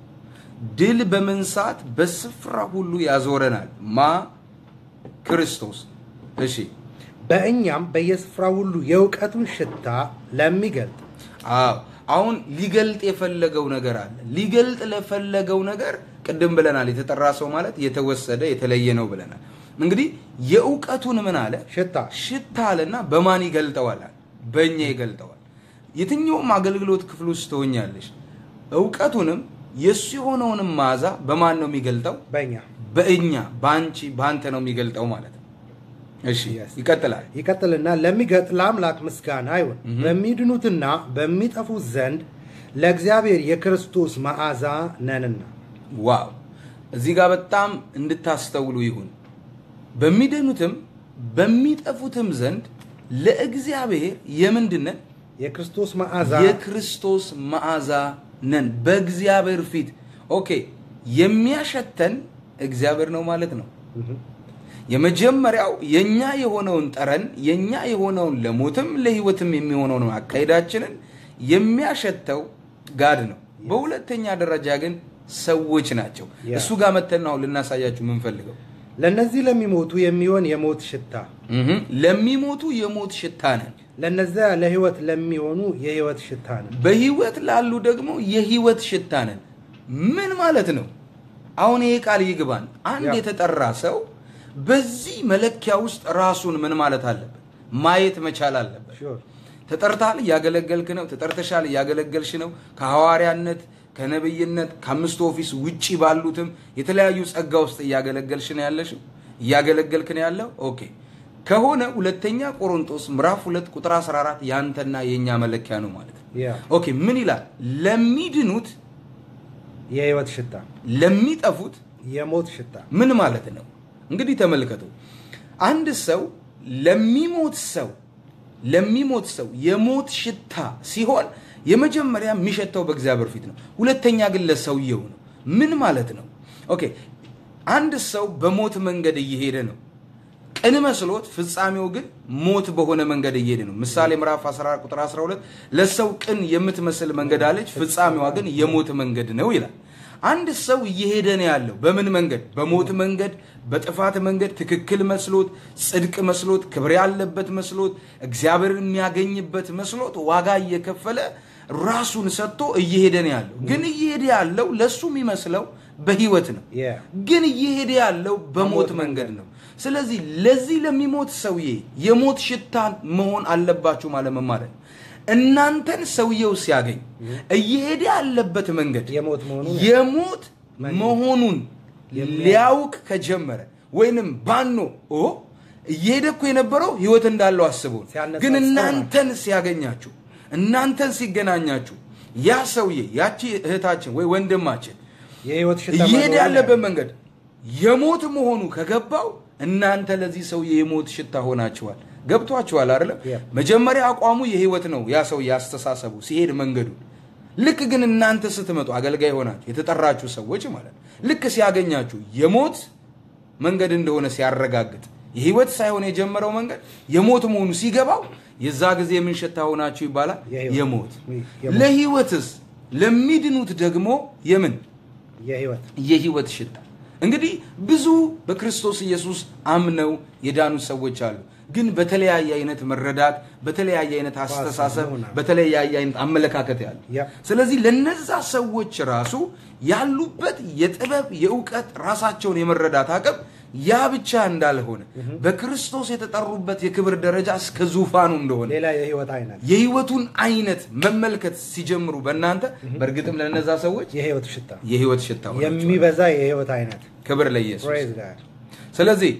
ድል በመንሳት በስፍራ ሁሉ ያዞረናል። ማ ክርስቶስ። እሺ በእኛም በየስፍራ ሁሉ የእውቀቱን ሽታ ለሚገልጥ አዎ አሁን ሊገልጥ የፈለገው ነገር አለ። ሊገልጥ ለፈለገው ነገር ቅድም ብለናል። የተጠራ ሰው ማለት የተወሰደ የተለየ ነው ብለናል። እንግዲህ የእውቀቱን ምን አለ ሽታ ሽታ አለና በማን ይገልጠዋል? በእኛ ይገልጠዋል። የትኛውም አገልግሎት ክፍል ውስጥ ትሆኛለሽ። እውቀቱንም የእሱ የሆነውንም መዓዛ በማን ነው የሚገልጠው? በእኛ በእኛ በአንቺ በአንተ ነው የሚገልጠው ማለት ነው። እሺ. ይቀጥላል። ይቀጥልና ለሚገጥ ለአምላክ ምስጋና ይሁን በሚድኑትና በሚጠፉት ዘንድ ለእግዚአብሔር የክርስቶስ መዓዛ ነንና። wow እዚህ ጋር በጣም እንድታስተውሉ ይሁን። በሚድኑትም በሚጠፉትም ዘንድ ለእግዚአብሔር የምንድን ነን? የክርስቶስ መዓዛ የክርስቶስ መዓዛ ነን በእግዚአብሔር ፊት። okay የሚያሸተን እግዚአብሔር ነው ማለት ነው። የመጀመሪያው የኛ የሆነውን ጠረን የኛ የሆነውን ለሞትም ለሕይወትም የሚሆነውን አካሄዳችንን የሚያሸተው ጋድ ነው። በሁለተኛ ደረጃ ግን ሰዎች ናቸው። እሱ ጋር መተን ነው ልናሳያችሁ የምንፈልገው። ለእነዚህ ለሚሞቱ የሚሆን የሞት ሽታ፣ ለሚሞቱ የሞት ሽታ ነን፣ ለነዚያ ለሕይወት ለሚሆኑ የሕይወት ሽታ ነን። በሕይወት ላሉ ደግሞ የሕይወት ሽታ ነን። ምን ማለት ነው? አሁን ይሄ ቃል ይግባን። አንድ የተጠራ ሰው በዚህ መለኪያ ውስጥ ራሱን ምን ማለት አለበት? ማየት መቻል አለበት።. ተጠርተሃል፣ እያገለገልክ ነው። ተጠርተሻል፣ እያገለገልሽ ነው። ከሐዋርያነት፣ ከነብይነት፣ ከአምስቱ office ውጪ ባሉትም የተለያዩ ጸጋ ውስጥ እያገለገልሽ ነው ያለሽው፣ እያገለገልክ ነው ያለው። okay ከሆነ ሁለተኛ ቆሮንቶስ ምዕራፍ ሁለት ቁጥር 14 ያንተና የእኛ መለኪያ ነው ማለት ነው። okay ምን ይላል? ለሚድኑት የሕይወት ሽታ፣ ለሚጠፉት የሞት ሽታ። ምን ማለት ነው? እንግዲህ ተመልከቱ። አንድ ሰው ለሚሞት ሰው ለሚሞት ሰው የሞት ሽታ ሲሆን የመጀመሪያ የሚሸተው በእግዚአብሔር ፊት ነው። ሁለተኛ ግን ለሰውየው ነው። ምን ማለት ነው? okay አንድ ሰው በሞት መንገድ እየሄደ ነው። ቅን መስሎት ፍጻሜው ግን ሞት በሆነ መንገድ እየሄደ ነው። ምሳሌ ምዕራፍ 14 ቁጥር 12 ለሰው ቅን የምትመስል መንገድ አለች፣ ፍጻሜዋ ግን የሞት መንገድ ነው ይላል። አንድ ሰው እየሄደ ነው ያለው በምን መንገድ በሞት መንገድ በጥፋት መንገድ ትክክል መስሎት ጽድቅ መስሎት ክብር ያለበት መስሎት እግዚአብሔር የሚያገኝበት መስሎት ዋጋ እየከፈለ ራሱን ሰጥቶ እየሄደ ነው ያለው። ግን እየሄደ ያለው ለሱ የሚመስለው በህይወት ነው. ግን እየሄደ ያለው በሞት መንገድ ነው። ስለዚህ ለዚህ ለሚሞት ሰውዬ የሞት ሽታን መሆን አለባችሁ ማለት እናንተን ሰውየው ሲያገኝ እየሄደ ያለበት መንገድ የሞት መሆኑን ሊያውቅ ከጀመረ ወይንም ባኖ ኦ እየሄደ እኮ የነበረው ህይወት እንዳለው አስቦ ግን እናንተን ሲያገኛችሁ እናንተን ሲገናኛችሁ ያ ሰውዬ ያቺ እህታችን ወይ ወንድማችን መኖሩን ያለበት መንገድ የሞት መሆኑ ከገባው እናንተ ለዚህ ሰውዬ የሞት ሽታ ሆናችኋል። ገብቷችኋል አይደለም? መጀመሪያ አቋሙ የህይወት ነው ያ ሰው ያስተሳሰቡ ሲሄድ መንገዱ ልክ ግን እናንተ ስትመጡ አገልጋይ ሆናችሁ የተጠራችሁ ሰዎች ማለት ልክ ሲያገኛችሁ የሞት መንገድ እንደሆነ ሲያረጋግጥ የህይወት ሳይሆን የጀመረው መንገድ የሞት መሆኑ ሲገባው የዛ ጊዜ የምን ሽታ ሆናችሁ ይባላል? የሞት። ለህይወትስ? ለሚድኑት ደግሞ የምን? የህይወት ሽታ። እንግዲህ ብዙ በክርስቶስ ኢየሱስ አምነው የዳኑ ሰዎች አሉ። ግን በተለያየ አይነት መረዳት በተለያየ አይነት አስተሳሰብ በተለያየ አይነት አመለካከት ያሉ። ያ። ስለዚህ ለነዛ ሰዎች ራሱ ያሉበት የጥበብ የእውቀት ራሳቸውን የመረዳት አቅም ያ ብቻ እንዳልሆነ በክርስቶስ የተጠሩበት የክብር ደረጃ እስከ ዙፋኑ እንደሆነ ሌላ የህይወት አይነት የህይወቱን አይነት መመልከት ሲጀምሩ በእናንተ በእርግጥም ለነዛ ሰዎች የህይወት ሽታ የህይወት ሽታ ሆናችኋል። የሚበዛ የህይወት አይነት ክብር ለኢየሱስ። ስለዚህ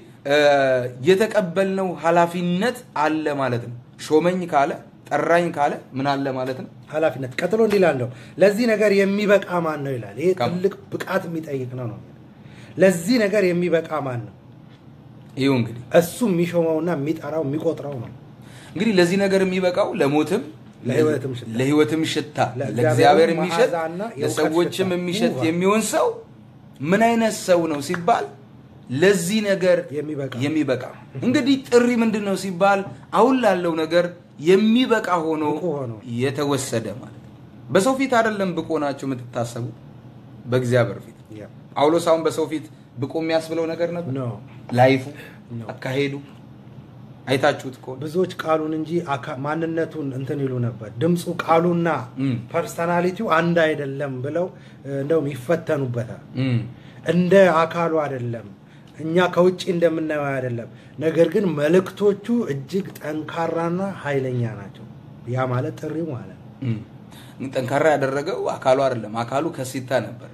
የተቀበልነው ኃላፊነት አለ ማለት ነው። ሾመኝ ካለ ጠራኝ ካለ ምን አለ ማለት ነው? ኃላፊነት። ቀጥሎ እንዲህ ላለው ለዚህ ነገር የሚበቃ ማን ነው ይላል። ይሄ ትልቅ ብቃት የሚጠይቅ ነው ነው ለዚህ ነገር የሚበቃ ማን ነው? ይሁ እንግዲህ እሱ የሚሾመውና የሚጠራው የሚቆጥረው ነው። እንግዲህ ለዚህ ነገር የሚበቃው ለሞትም ለህይወትም ሽታ ለእግዚአብሔር የእውቀት ለሰዎችም ውብ። የሚሆን ሰው ምን አይነት ሰው ነው ሲባል ለዚህ ነገር የሚበቃ እንግዲህ ጥሪ ምንድን ነው ሲባል አሁን ላለው ነገር የሚበቃ ሆኖ የተወሰደ ማለት ነው። በሰው ፊት አይደለም ብቁ ናቸው የምትታሰቡ በእግዚአብሔር ፊት ጳውሎስ አሁን በሰው ፊት ብቁ የሚያስብለው ነገር ነበር life ኡ. አካሄዱ አይታችሁት ከሆነ ብዙዎች ቃሉን እንጂ አካ- ማንነቱን እንትን ይሉ ነበር። ድምፁ ቃሉና personality ው አንድ አይደለም ብለው እንደውም ይፈተኑበታል። እንደ አካሉ አይደለም፣ እኛ ከውጭ እንደምናየው አይደለም። ነገር ግን መልእክቶቹ እጅግ ጠንካራና ኃይለኛ ናቸው። ያ ማለት ጥሪው ማለት ነው። ጠንካራ ያደረገው አካሉ አይደለም። አካሉ ከሲታ ነበር።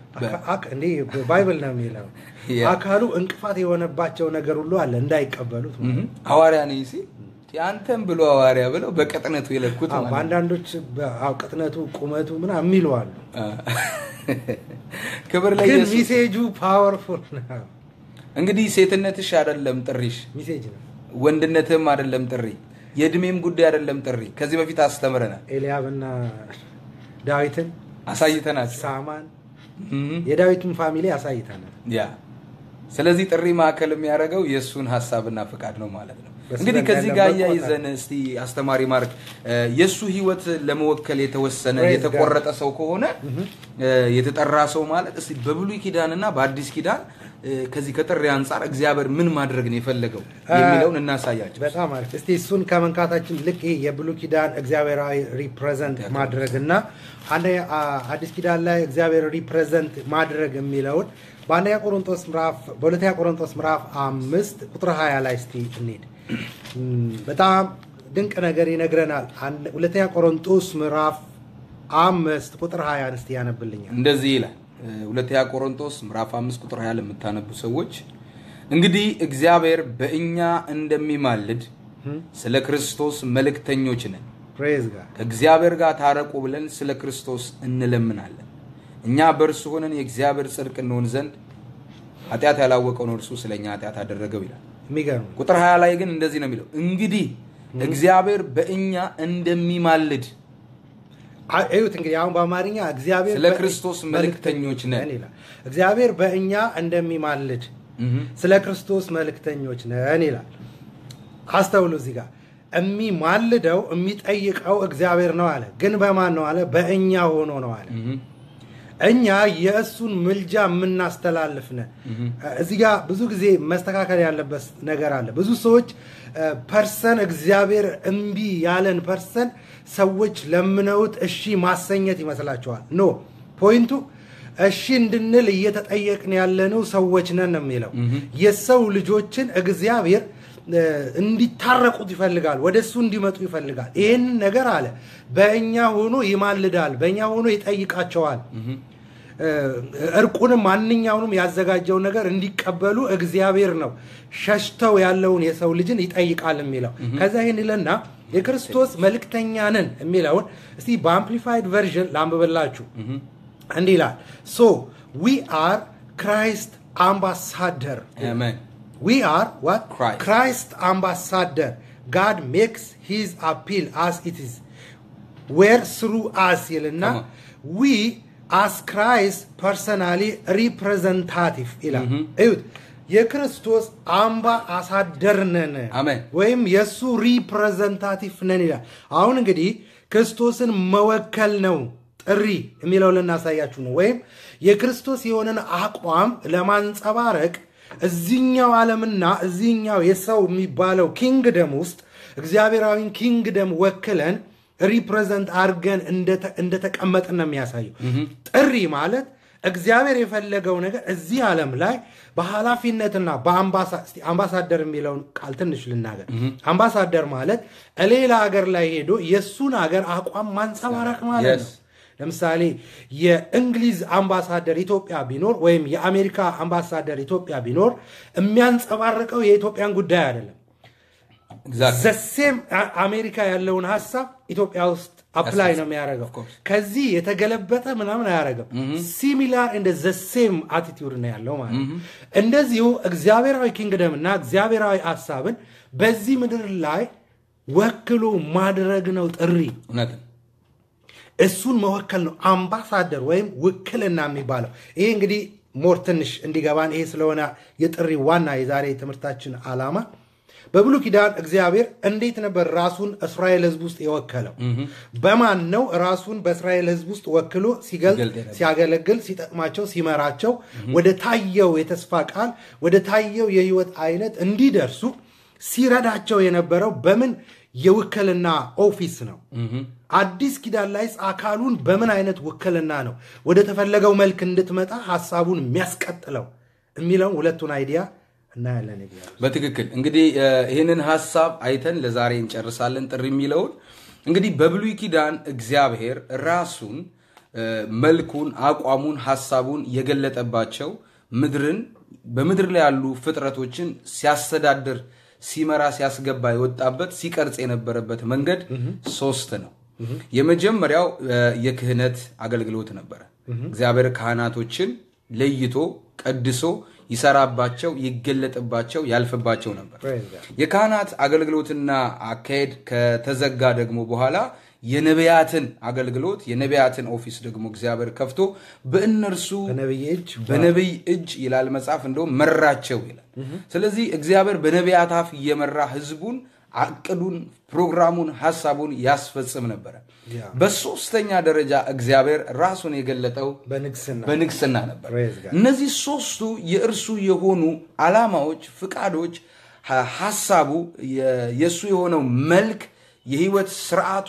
Bible ነው የሚለው። አካሉ እንቅፋት የሆነባቸው ነገር ሁሉ አለ እንዳይቀበሉት ሐዋርያ ነኝ ሲል አንተም ብሎ ሐዋርያ ብለው በቅጥነቱ የለኩት በአንዳንዶች ቅጥነቱ ቁመቱ ምናምን የሚሉ አሉ። <laughs> ክብር ለኢየሱስ። message ኡ powerful ነው። እንግዲህ ሴትነትሽ አይደለም ጥሪሽ። message ነው። ወንድነትም አይደለም ጥሪ። የእድሜም ጉዳይ አይደለም ጥሪ። ከዚህ በፊት አስተምረናል። ኤልያብና ዳዊትን አሳይተናቸው። ሳማን የዳዊትን family አሳይተናል። yeah። ስለዚህ ጥሪ ማዕከል የሚያደርገው የእሱን ሀሳብና ፍቃድ ነው ማለት ነው። እንግዲህ ከዚህ ጋር እያይዘን እስቲ አስተማሪ ማርክ የእሱ ህይወት ለመወከል የተወሰነ የተቆረጠ ሰው ከሆነ የተጠራ ሰው ማለት እስቲ በብሉይ ኪዳንና በአዲስ ኪዳን ከዚህ ከጥሪ አንጻር እግዚአብሔር ምን ማድረግ ነው የፈለገው የሚለውን እናሳያቸው በጣም አሪፍ። እስቲ እሱን ከመንካታችን ልክ ይሄ የብሉይ ኪዳን እግዚአብሔራዊ represent ማድረግ እና አዲስ ኪዳን ላይ እግዚአብሔር represent ማድረግ የሚለውን በአንደኛ ቆሮንቶስ ምዕራፍ በሁለተኛ ቆሮንቶስ ምዕራፍ አምስት ቁጥር 20 ላይ እስቲ እንሂድ። በጣም ድንቅ ነገር ይነግረናል። ሁለተኛ ቆሮንቶስ ምዕራፍ አምስት ቁጥር 20 እስቲ ያነብልኛል። እንደዚህ ይላል ሁለተኛ ቆሮንቶስ ምዕራፍ 5 ቁጥር 20 ለምታነቡ ሰዎች እንግዲህ እግዚአብሔር በእኛ እንደሚማልድ ስለ ክርስቶስ መልእክተኞች ነን። ከእግዚአብሔር ጋር ታረቁ ብለን ስለ ክርስቶስ እንለምናለን። እኛ በእርሱ ሆነን የእግዚአብሔር ጽድቅ እንሆን ዘንድ ኃጢአት ያላወቀውን እርሱ ስለ እኛ ኃጢአት አደረገው ይላል። ቁጥር 20 ላይ ግን እንደዚህ ነው የሚለው እንግዲህ እግዚአብሔር በእኛ እንደሚማልድ እዩት እንግዲህ አሁን በአማርኛ እግዚአብሔር ስለ ክርስቶስ መልእክተኞች ነን ይላል። እግዚአብሔር በእኛ እንደሚማልድ ስለ ክርስቶስ መልእክተኞች ነን ይላል። አስተውሉ እዚህ ጋር የሚማልደው የሚጠይቀው እግዚአብሔር ነው አለ። ግን በማን ነው አለ? በእኛ ሆኖ ነው አለ። እኛ የእሱን ምልጃ የምናስተላልፍ ነን። እዚህ ጋር ብዙ ጊዜ መስተካከል ያለበት ነገር አለ። ብዙ ሰዎች person እግዚአብሔር እምቢ ያለን person ሰዎች ለምነውት እሺ ማሰኘት ይመስላቸዋል። no point ኡ እሺ እንድንል እየተጠየቅን ያለነው ሰዎች ነን ነው የሚለው የሰው ልጆችን እግዚአብሔር እንዲታረቁት ይፈልጋል። ወደ እሱ እንዲመጡ ይፈልጋል። ይህንን ነገር አለ በእኛ ሆኖ ይማልዳል፣ በእኛ ሆኖ ይጠይቃቸዋል። እርቁንም ማንኛውንም ያዘጋጀው ነገር እንዲቀበሉ እግዚአብሔር ነው ሸሽተው ያለውን የሰው ልጅን ይጠይቃል የሚለው ከዛ ይህን ይለና የክርስቶስ መልእክተኛ ነን የሚለውን እስቲ በአምፕሊፋይድ ቨርዥን ላንብብላችሁ እንዲህ ይላል So we are Christ ambassador what? Christ. Christ ambassador. God makes his appeal as it were through us ይልና we as Christ personal representative ይላል። እዩት የክርስቶስ አምባሳደር ነን ወይም የእሱ representative ነን ይላል። አሁን እንግዲህ ክርስቶስን መወከል ነው ጥሪ የሚለው ልናሳያችሁ ነው። ወይም የክርስቶስ የሆነን አቋም ለማንጸባረቅ እዚኛው ዓለምና እዚኛው የሰው የሚባለው kingdom ውስጥ እግዚአብሔራዊን kingdom ወክለን represent አድርገን እንደተ- እንደተቀመጥን ነው የሚያሳየው። ጥሪ ማለት እግዚአብሔር የፈለገው ነገር እዚህ ዓለም ላይ በኃላፊነትና አምባሳደር የሚለውን ቃል ትንሽ ልናገር። አምባሳደር ማለት ሌላ ሀገር ላይ ሄዶ የእሱን ሀገር አቋም ማንጸባረቅ ማለት. ነው። ለምሳሌ የእንግሊዝ አምባሳደር ኢትዮጵያ ቢኖር ወይም የአሜሪካ አምባሳደር ኢትዮጵያ ቢኖር የሚያንጸባርቀው የኢትዮጵያን ጉዳይ አይደለም።. the same አሜሪካ ያለውን ሀሳብ ኢትዮጵያ ውስጥ apply ነው የሚያደርገው።. ከዚህ የተገለበጠ ምናምን አያደርግም። similar እንደ the same attitude ነው ያለው ማለት ነው። እንደዚሁ እግዚአብሔራዊ kingdom እና እግዚአብሔራዊ ሀሳብን በዚህ ምድር ላይ ወክሎ ማድረግ ነው ጥሪ። እሱን መወከል ነው አምባሳደር ወይም ውክልና የሚባለው። ይሄ እንግዲህ more ትንሽ እንዲገባን ይሄ ስለሆነ የጥሪ ዋና የዛሬ ትምህርታችን ዓላማ በብሉይ ኪዳን እግዚአብሔር እንዴት ነበር ራሱን እስራኤል ሕዝብ ውስጥ የወከለው? በማን ነው ራሱን በእስራኤል ሕዝብ ውስጥ ወክሎ የነበረው? ሲያገለግል፣ ሲጠቅማቸው፣ ሲመራቸው ወደ ታየው የተስፋ ቃል ወደ ታየው የህይወት አይነት እንዲደርሱ ሲረዳቸው የነበረው በምን የውክልና office ነው? አዲስ ኪዳን ላይ አካሉን በምን አይነት ውክልና ነው ወደ ተፈለገው መልክ እንድትመጣ ሀሳቡን የሚያስቀጥለው የሚለውን ሁለቱን idea እናያለን። በትክክል እንግዲህ ይህንን ሀሳብ አይተን ለዛሬ እንጨርሳለን። ጥሪ የሚለውን እንግዲህ በብሉይ ኪዳን እግዚአብሔር ራሱን መልኩን፣ አቋሙን፣ ሀሳቡን የገለጠባቸው ምድርን በምድር ላይ ያሉ ፍጥረቶችን ሲያስተዳድር፣ ሲመራ፣ ሲያስገባ የወጣበት ሲቀርጽ የነበረበት መንገድ ሶስት ነው። የመጀመሪያው የክህነት አገልግሎት ነበረ። እግዚአብሔር ካህናቶችን ለይቶ ቀድሶ ይሰራባቸው፣ ይገለጥባቸው፣ ያልፍባቸው ነበር።. የካህናት አገልግሎትና አካሄድ ከተዘጋ ደግሞ በኋላ የነቢያትን አገልግሎት የነቢያትን office ደግሞ እግዚአብሔር ከፍቶ በእነርሱ በነቢይ እጅ በነቢይ እጅ ይላል መጽሐፍ እንደውም መራቸው ይላል። ስለዚህ እግዚአብሔር በነቢያት አፍ እየመራ ህዝቡን እቅዱን፣ ፕሮግራሙን፣ ሀሳቡን ያስፈጽም ነበረ። በሶስተኛ ደረጃ እግዚአብሔር ራሱን የገለጠው በንግስና ነበር።. እነዚህ ሶስቱ የእርሱ የሆኑ ዓላማዎች፣ ፍቃዶች፣ ሀሳቡ የእሱ የሆነው መልክ የህይወት ስርዓቱ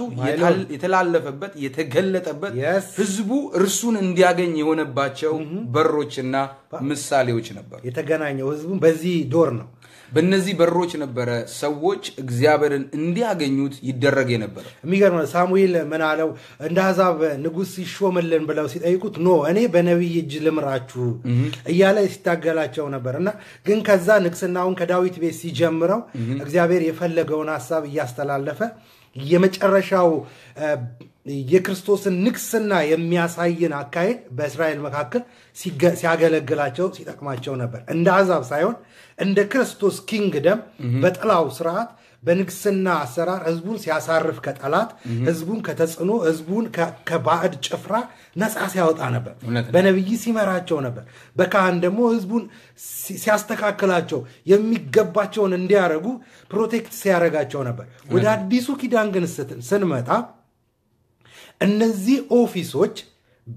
የተላለፈበት የተገለጠበት. ህዝቡ እርሱን እንዲያገኝ የሆነባቸው በሮችና ምሳሌዎች ነበሩ። የተገናኘው ህዝቡን በዚህ ዶር ነው። በእነዚህ በሮች ነበረ ሰዎች እግዚአብሔርን እንዲያገኙት ይደረግ የነበረው። የሚገርም ሳሙኤል ምን አለው? እንደ አሕዛብ ንጉሥ ይሾምልን ብለው ሲጠይቁት ኖ እኔ በነቢይ እጅ ልምራችሁ እያለ ሲታገላቸው ነበር እና ግን ከዛ ንግስናውን ከዳዊት ቤት ሲጀምረው እግዚአብሔር የፈለገውን ሀሳብ እያስተላለፈ የመጨረሻው የክርስቶስን ንግስና የሚያሳይን አካሄድ በእስራኤል መካከል ሲያገለግላቸው ሲጠቅማቸው ነበር። እንደ አሕዛብ ሳይሆን እንደ ክርስቶስ ኪንግደም በጥላው ስርዓት በንግስና አሰራር ህዝቡን ሲያሳርፍ ከጠላት ህዝቡን ከተጽዕኖ ህዝቡን ከባዕድ ጭፍራ ነፃ ሲያወጣ ነበር። በነቢይ ሲመራቸው ነበር። በካህን ደግሞ ህዝቡን ሲያስተካክላቸው የሚገባቸውን እንዲያደርጉ protect ሲያደርጋቸው ነበር። ወደ አዲሱ ኪዳን ግን ስንመጣ እነዚህ office ኦች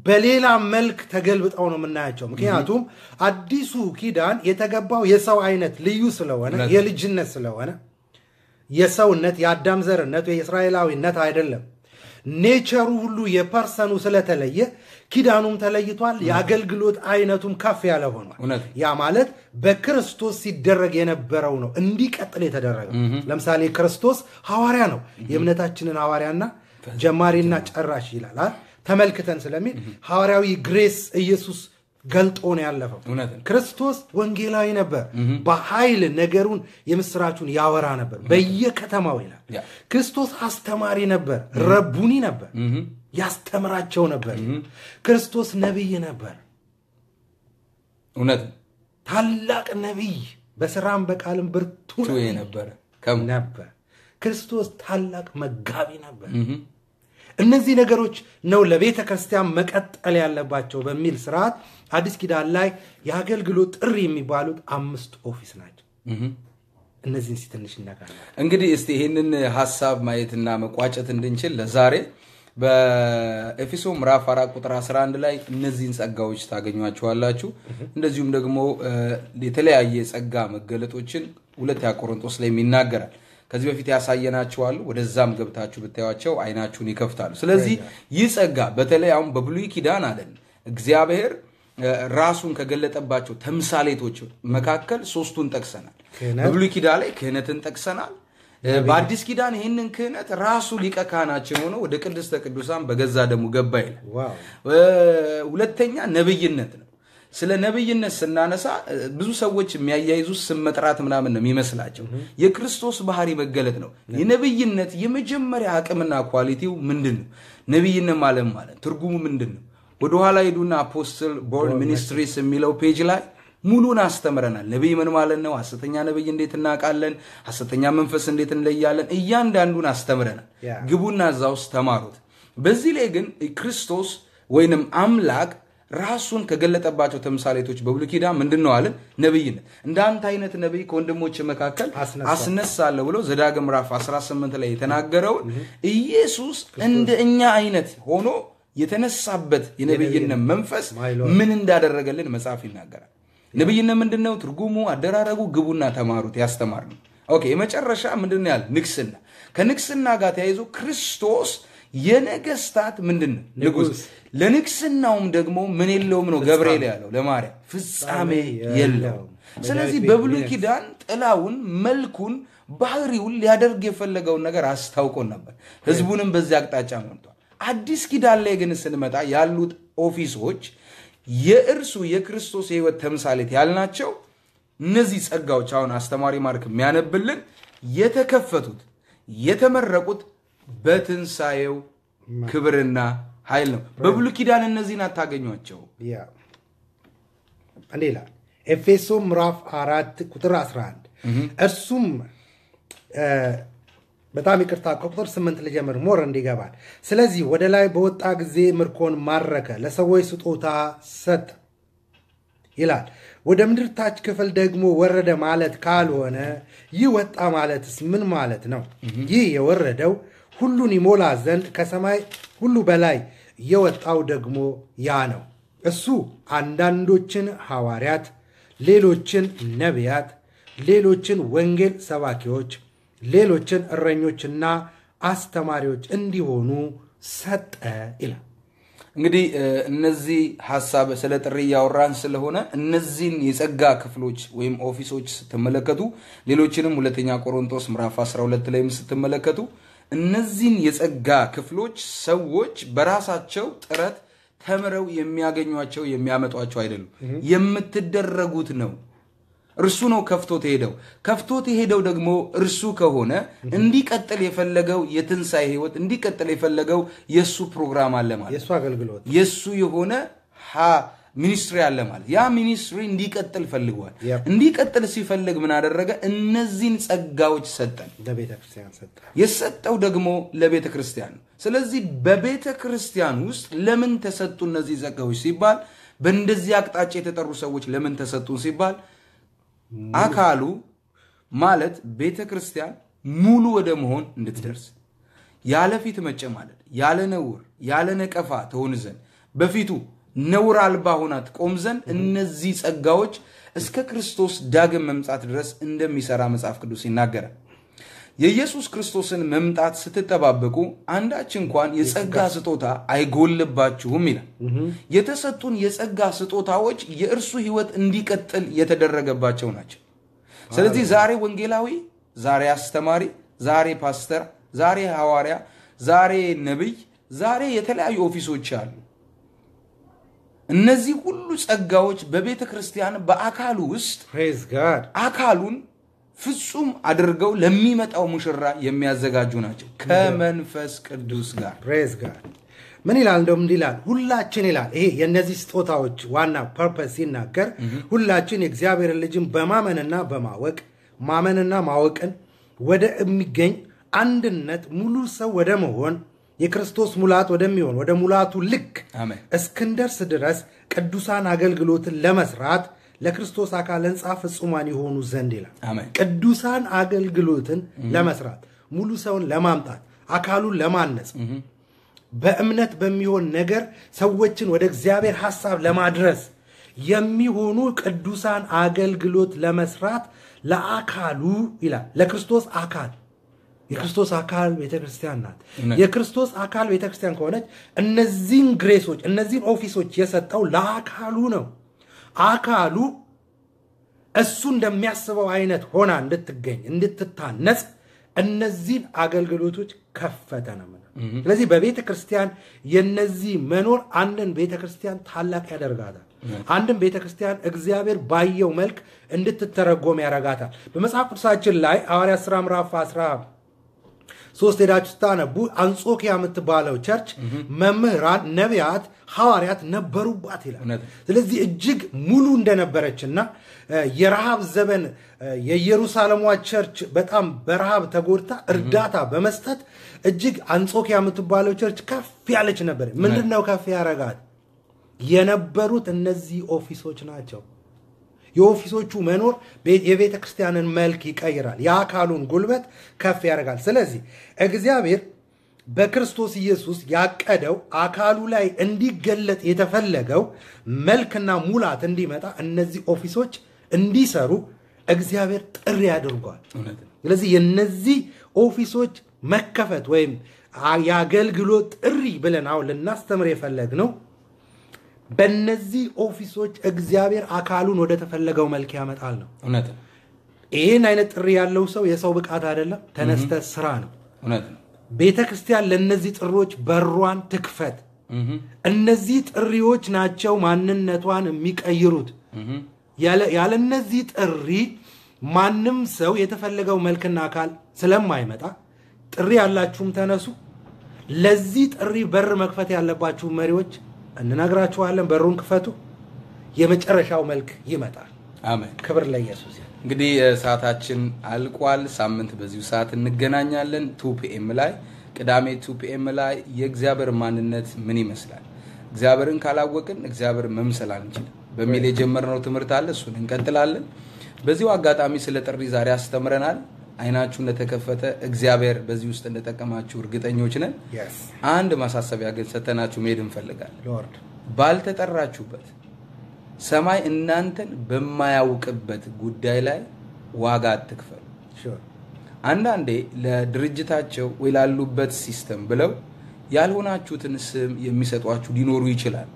በሌላ መልክ ተገልብጠው ነው የምናያቸው። ምክንያቱም አዲሱ ኪዳን የተገባው የሰው አይነት ልዩ ስለሆነ የልጅነት ስለሆነ የሰውነት የአዳም ዘርነት የእስራኤላዊነት አይደለም። ኔቸሩ ሁሉ የፐርሰኑ ስለተለየ ኪዳኑም ተለይቷል። የአገልግሎት አይነቱም ከፍ ያለ ሆኗል። ያ ማለት በክርስቶስ ሲደረግ የነበረው ነው እንዲቀጥል የተደረገው። ለምሳሌ ክርስቶስ ሐዋርያ ነው። የእምነታችንን ሐዋርያና ጀማሪና ጨራሽ ይላል አይደል? ተመልክተን ስለሚል ሐዋርያዊ ግሬስ ኢየሱስ ገልጦ ነው ያለፈው። ክርስቶስ ወንጌላዊ ነበር። በኃይል ነገሩን የምስራቹን ያወራ ነበር በየከተማው ይላል። ክርስቶስ አስተማሪ ነበር፣ ረቡኒ ነበር፣ ያስተምራቸው ነበር። ክርስቶስ ነቢይ ነበር፣ እውነት ታላቅ ነቢይ፣ በስራም በቃልም ብርቱ ከም ነበር። ክርስቶስ ታላቅ መጋቢ ነበር። እነዚህ ነገሮች ነው ለቤተ ክርስቲያን መቀጠል ያለባቸው በሚል ስርዓት አዲስ ኪዳን ላይ የአገልግሎት ጥሪ የሚባሉት አምስት office ናቸው። እነዚህን ሲ ትንሽ እንግዲህ እስቲ ይህንን ሀሳብ ማየትና መቋጨት እንድንችል ለዛሬ በኤፌሶን ምዕራፍ 4 ቁጥር 11 ላይ እነዚህን ጸጋዎች ታገኟቸዋላችሁ። እንደዚሁም ደግሞ የተለያየ ጸጋ መገለጦችን ሁለተኛ ቆሮንቶስ ላይ ይናገራል። ከዚህ በፊት ያሳየናቸዋሉ። ወደዛም ገብታችሁ ብታዩቸው አይናችሁን ይከፍታሉ። ስለዚህ ይህ ጸጋ በተለይ አሁን በብሉይ ኪዳን አለን እግዚአብሔር ራሱን ከገለጠባቸው ተምሳሌቶች መካከል ሶስቱን ጠቅሰናል። በብሉይ ኪዳን ላይ ክህነትን ጠቅሰናል። በአዲስ ኪዳን ይህንን ክህነት ራሱ ሊቀ ካህናችን ሆኖ ወደ ቅድስተ ቅዱሳን በገዛ ደሙ ገባ ይላል። ሁለተኛ ነብይነት ነው። ስለ ነብይነት ስናነሳ ብዙ ሰዎች የሚያያይዙት ስም መጥራት ምናምን ነው የሚመስላቸው። የክርስቶስ ባህሪ መገለጥ ነው። የነብይነት የመጀመሪያ አቅምና quality ው ምንድን ነው? ነብይነት ማለት ማለት ትርጉሙ ምንድን ነው? ወደኋላ ሄዱና Apostle Born Ministries የሚለው page ላይ ሙሉን አስተምረናል። ነቢይ ምን ማለት ነው? ሐሰተኛ ነቢይ እንዴት እናውቃለን? ሐሰተኛ መንፈስ እንዴት እንለያለን? እያንዳንዱን አስተምረናል። ግቡና እዛ ውስጥ ተማሩት። በዚህ ላይ ግን ክርስቶስ ወይንም አምላክ ራሱን ከገለጠባቸው ተምሳሌቶች በብሉይ ኪዳን ምንድን ነው አለን? ነቢይነት። እንደ አንተ አይነት ነቢይ ከወንድሞች መካከል አስነሳለሁ። ብሎ ዘዳግም ምዕራፍ 18 ላይ የተናገረውን ኢየሱስ እንደ እኛ አይነት ሆኖ የተነሳበት የነቢይነት መንፈስ. ምን እንዳደረገልን መጽሐፍ ይናገራል። ነቢይነት ምንድን ነው? ትርጉሙ፣ አደራረጉ፣ ግቡና ተማሩት ያስተማር ነው። okay የመጨረሻ ምንድን ነው ያለ? ንግስና። ከንግስና ጋር ተያይዞ ክርስቶስ የነገስታት ምንድን ነው? ንጉስ። ለንግስናውም ደግሞ ምን የለውም ነው ገብርኤል ያለው ለማርያም ፍጻሜ የለውም። ስለዚህ በብሉይ ኪዳን ጥላውን፣ መልኩን፣ ባህሪውን ሊያደርግ የፈለገውን ነገር አስታውቆን ነበር። ህዝቡንም በዚህ አቅጣጫ መርቷል። አዲስ ኪዳን ላይ ግን ስንመጣ ያሉት ኦፊሶች የእርሱ የክርስቶስ የህይወት ተምሳሌት ያልናቸው እነዚህ ጸጋዎች አሁን አስተማሪ ማርክ የሚያነብልን የተከፈቱት የተመረቁት በትንሣኤው ክብርና ኃይል ነው። በብሉይ ኪዳን እነዚህን አታገኟቸው። እንዲህ ይላል ኤፌሶን ምዕራፍ አራት ቁጥር 11 እርሱም በጣም ይቅርታ ከቁጥር ስምንት ልጀምር ሞር እንዲገባን ስለዚህ ወደ ላይ በወጣ ጊዜ ምርኮን ማረከ ለሰዎች ስጦታ ሰጠ ይላል ወደ ምድር ታች ክፍል ደግሞ ወረደ ማለት ካልሆነ ይህ ወጣ ማለትስ ምን ማለት ነው ይህ የወረደው ሁሉን ይሞላ ዘንድ ከሰማይ ሁሉ በላይ የወጣው ደግሞ ያ ነው። እሱ አንዳንዶችን ሐዋርያት ሌሎችን ነቢያት ሌሎችን ወንጌል ሰባኪዎች ሌሎችን እረኞችና አስተማሪዎች እንዲሆኑ ሰጠ ይላል። እንግዲህ እነዚህ ሀሳብ ስለ ጥሪ እያወራን ስለሆነ እነዚህን የጸጋ ክፍሎች ወይም ኦፊሶች ስትመለከቱ ሌሎችንም ሁለተኛ ቆሮንቶስ ምዕራፍ 12 ላይም ስትመለከቱ እነዚህን የጸጋ ክፍሎች ሰዎች በራሳቸው ጥረት ተምረው የሚያገኟቸው የሚያመጧቸው አይደሉም፣ የምትደረጉት ነው። እርሱ ነው ከፍቶት ሄደው ከፍቶት የሄደው ደግሞ እርሱ ከሆነ እንዲቀጥል የፈለገው የትንሣኤ ህይወት እንዲቀጥል የፈለገው የእሱ ፕሮግራም አለ ማለት የእሱ አገልግሎት። የእሱ የሆነ ሀ ሚኒስትሪ አለ ማለት ያ ሚኒስትሪ እንዲቀጥል ፈልጓል።. እንዲቀጥል ሲፈልግ ምን አደረገ? እነዚህን ጸጋዎች ሰጠን። ለቤተ ክርስቲያን ሰጠ የሰጠው ደግሞ ለቤተ ክርስቲያን ነው። ስለዚህ በቤተ ክርስቲያን ውስጥ ለምን ተሰጡ እነዚህ ጸጋዎች ሲባል በእንደዚህ አቅጣጫ የተጠሩ ሰዎች ለምን ተሰጡን ሲባል አካሉ ማለት ቤተ ክርስቲያን ሙሉ ወደ መሆን እንድትደርስ ያለ ፊት መጨማለድ፣ ያለ ነውር፣ ያለ ነቀፋ ትሆን ዘንድ በፊቱ ነውር አልባ ሆና ትቆም ዘንድ እነዚህ ጸጋዎች እስከ ክርስቶስ ዳግም መምጣት ድረስ እንደሚሰራ መጽሐፍ ቅዱስ ይናገራል። የኢየሱስ ክርስቶስን መምጣት ስትጠባበቁ አንዳች እንኳን የጸጋ ስጦታ አይጎልባችሁም ይላል። የተሰጡን የጸጋ ስጦታዎች የእርሱ ሕይወት እንዲቀጥል የተደረገባቸው ናቸው። ስለዚህ ዛሬ ወንጌላዊ፣ ዛሬ አስተማሪ፣ ዛሬ ፓስተር፣ ዛሬ ሐዋርያ፣ ዛሬ ነቢይ፣ ዛሬ የተለያዩ office ኦች አሉ። እነዚህ ሁሉ ጸጋዎች በቤተ ክርስቲያን በአካሉ ውስጥ አካሉን ፍጹም አድርገው ለሚመጣው ሙሽራ የሚያዘጋጁ ናቸው ከመንፈስ ቅዱስ ጋር። praise God ምን ይላል? እንደውም እንዲህ ይላል ሁላችን ይላል። ይሄ የእነዚህ ስጦታዎች ዋና purpose ሲናገር ሁላችን የእግዚአብሔርን ልጅን በማመንና በማወቅ ማመንና ማወቅን ወደ የሚገኝ አንድነት ሙሉ ሰው ወደ መሆን የክርስቶስ ሙላት ወደሚሆን ወደ ሙላቱ ልክ እስክንደርስ ድረስ ቅዱሳን አገልግሎትን ለመስራት ለክርስቶስ አካል ሕንፃ ፍጹማን የሆኑ ዘንድ ይላል። ቅዱሳን አገልግሎትን ለመስራት ሙሉ ሰውን ለማምጣት አካሉን ለማነጽ በእምነት በሚሆን ነገር ሰዎችን ወደ እግዚአብሔር ሐሳብ ለማድረስ የሚሆኑ ቅዱሳን አገልግሎት ለመስራት ለአካሉ ይላል ለክርስቶስ አካል የክርስቶስ አካል ቤተክርስቲያን ናት። የክርስቶስ አካል ቤተክርስቲያን ከሆነች እነዚህን ግሬሶች እነዚህን ኦፊሶች የሰጠው ለአካሉ ነው። አካሉ እሱ እንደሚያስበው አይነት ሆና እንድትገኝ እንድትታነጽ እነዚህን አገልግሎቶች ከፈተ ነው ስለዚህ በቤተ ክርስቲያን የነዚህ መኖር አንድን ቤተ ክርስቲያን ታላቅ ያደርጋታል። አንድን ቤተ ክርስቲያን እግዚአብሔር ባየው መልክ እንድትተረጎም ያደርጋታል። በመጽሐፍ ቅዱሳችን ላይ ሐዋርያት ሥራ ምዕራፍ 10 ሶስት ሄዳችሁ ስታነቡ አንጾኪያ የምትባለው church መምህራን፣ ነቢያት፣ ሐዋርያት ነበሩባት ይላል። ስለዚህ እጅግ ሙሉ እንደነበረችና የረሃብ ዘመን የኢየሩሳሌሟ church በጣም በረሃብ ተጎድታ እርዳታ በመስጠት እጅግ አንጾኪያ የምትባለው church ከፍ ያለች ነበር። ምንድን ነው ከፍ ያረጋት? የነበሩት እነዚህ office ኦች ናቸው። የ office ኦቹ መኖር የቤተ ክርስቲያንን መልክ ይቀይራል። የአካሉን ጉልበት ከፍ ያደርጋል። ስለዚህ እግዚአብሔር በክርስቶስ ኢየሱስ ያቀደው አካሉ ላይ እንዲገለጥ የተፈለገው መልክና ሙላት እንዲመጣ እነዚህ office ኦች እንዲሰሩ እግዚአብሔር ጥሪ አድርጓል። ነው። ስለዚህ የነዚህ office ኦች መከፈት ወይም የአገልግሎት ጥሪ ብለን አሁን ልናስተምር የፈለግነው በእነዚህ office ኦች እግዚአብሔር አካሉን ወደ ተፈለገው መልክ ያመጣል ነው። እውነት ይህን አይነት ጥሪ ያለው ሰው የሰው ብቃት አይደለም፣ ተነስተ ስራ ነው። ቤተ ክርስቲያን ለእነዚህ ጥሪዎች በሯን ትክፈት። እነዚህ ጥሪዎች ናቸው ማንነቷን የሚቀይሩት። ያለ እነዚህ ጥሪ ማንም ሰው የተፈለገው መልክና አካል ስለማይመጣ ጥሪ ያላችሁም ተነሱ። ለዚህ ጥሪ በር መክፈት ያለባችሁ መሪዎች እንነግራችኋለን። በሩን ክፈቱ። የመጨረሻው መልክ ይመጣል። አሜን። ክብር ለኢየሱስ እንግዲህ ሰዓታችን አልቋል። ሳምንት በዚሁ ሰዓት እንገናኛለን። 2 PM ላይ ቅዳሜ 2 PM ላይ የእግዚአብሔር ማንነት ምን ይመስላል፣ እግዚአብሔርን ካላወቅን እግዚአብሔር መምሰል አንችልም በሚል የጀመርነው ትምህርት አለ። እሱን እንቀጥላለን። በዚሁ አጋጣሚ ስለ ጥሪ ዛሬ አስተምረናል። አይናችሁ እንደተከፈተ እግዚአብሔር በዚህ ውስጥ እንደጠቀማችሁ እርግጠኞች ነን። አንድ ማሳሰቢያ ግን ሰተናችሁ መሄድ እንፈልጋለን።. ባልተጠራችሁበት ሰማይ እናንተን በማያውቅበት ጉዳይ ላይ ዋጋ አትክፈሉ።. አንዳንዴ ለድርጅታቸው ወይ ላሉበት system ብለው ያልሆናችሁትን ስም የሚሰጧችሁ ሊኖሩ ይችላል።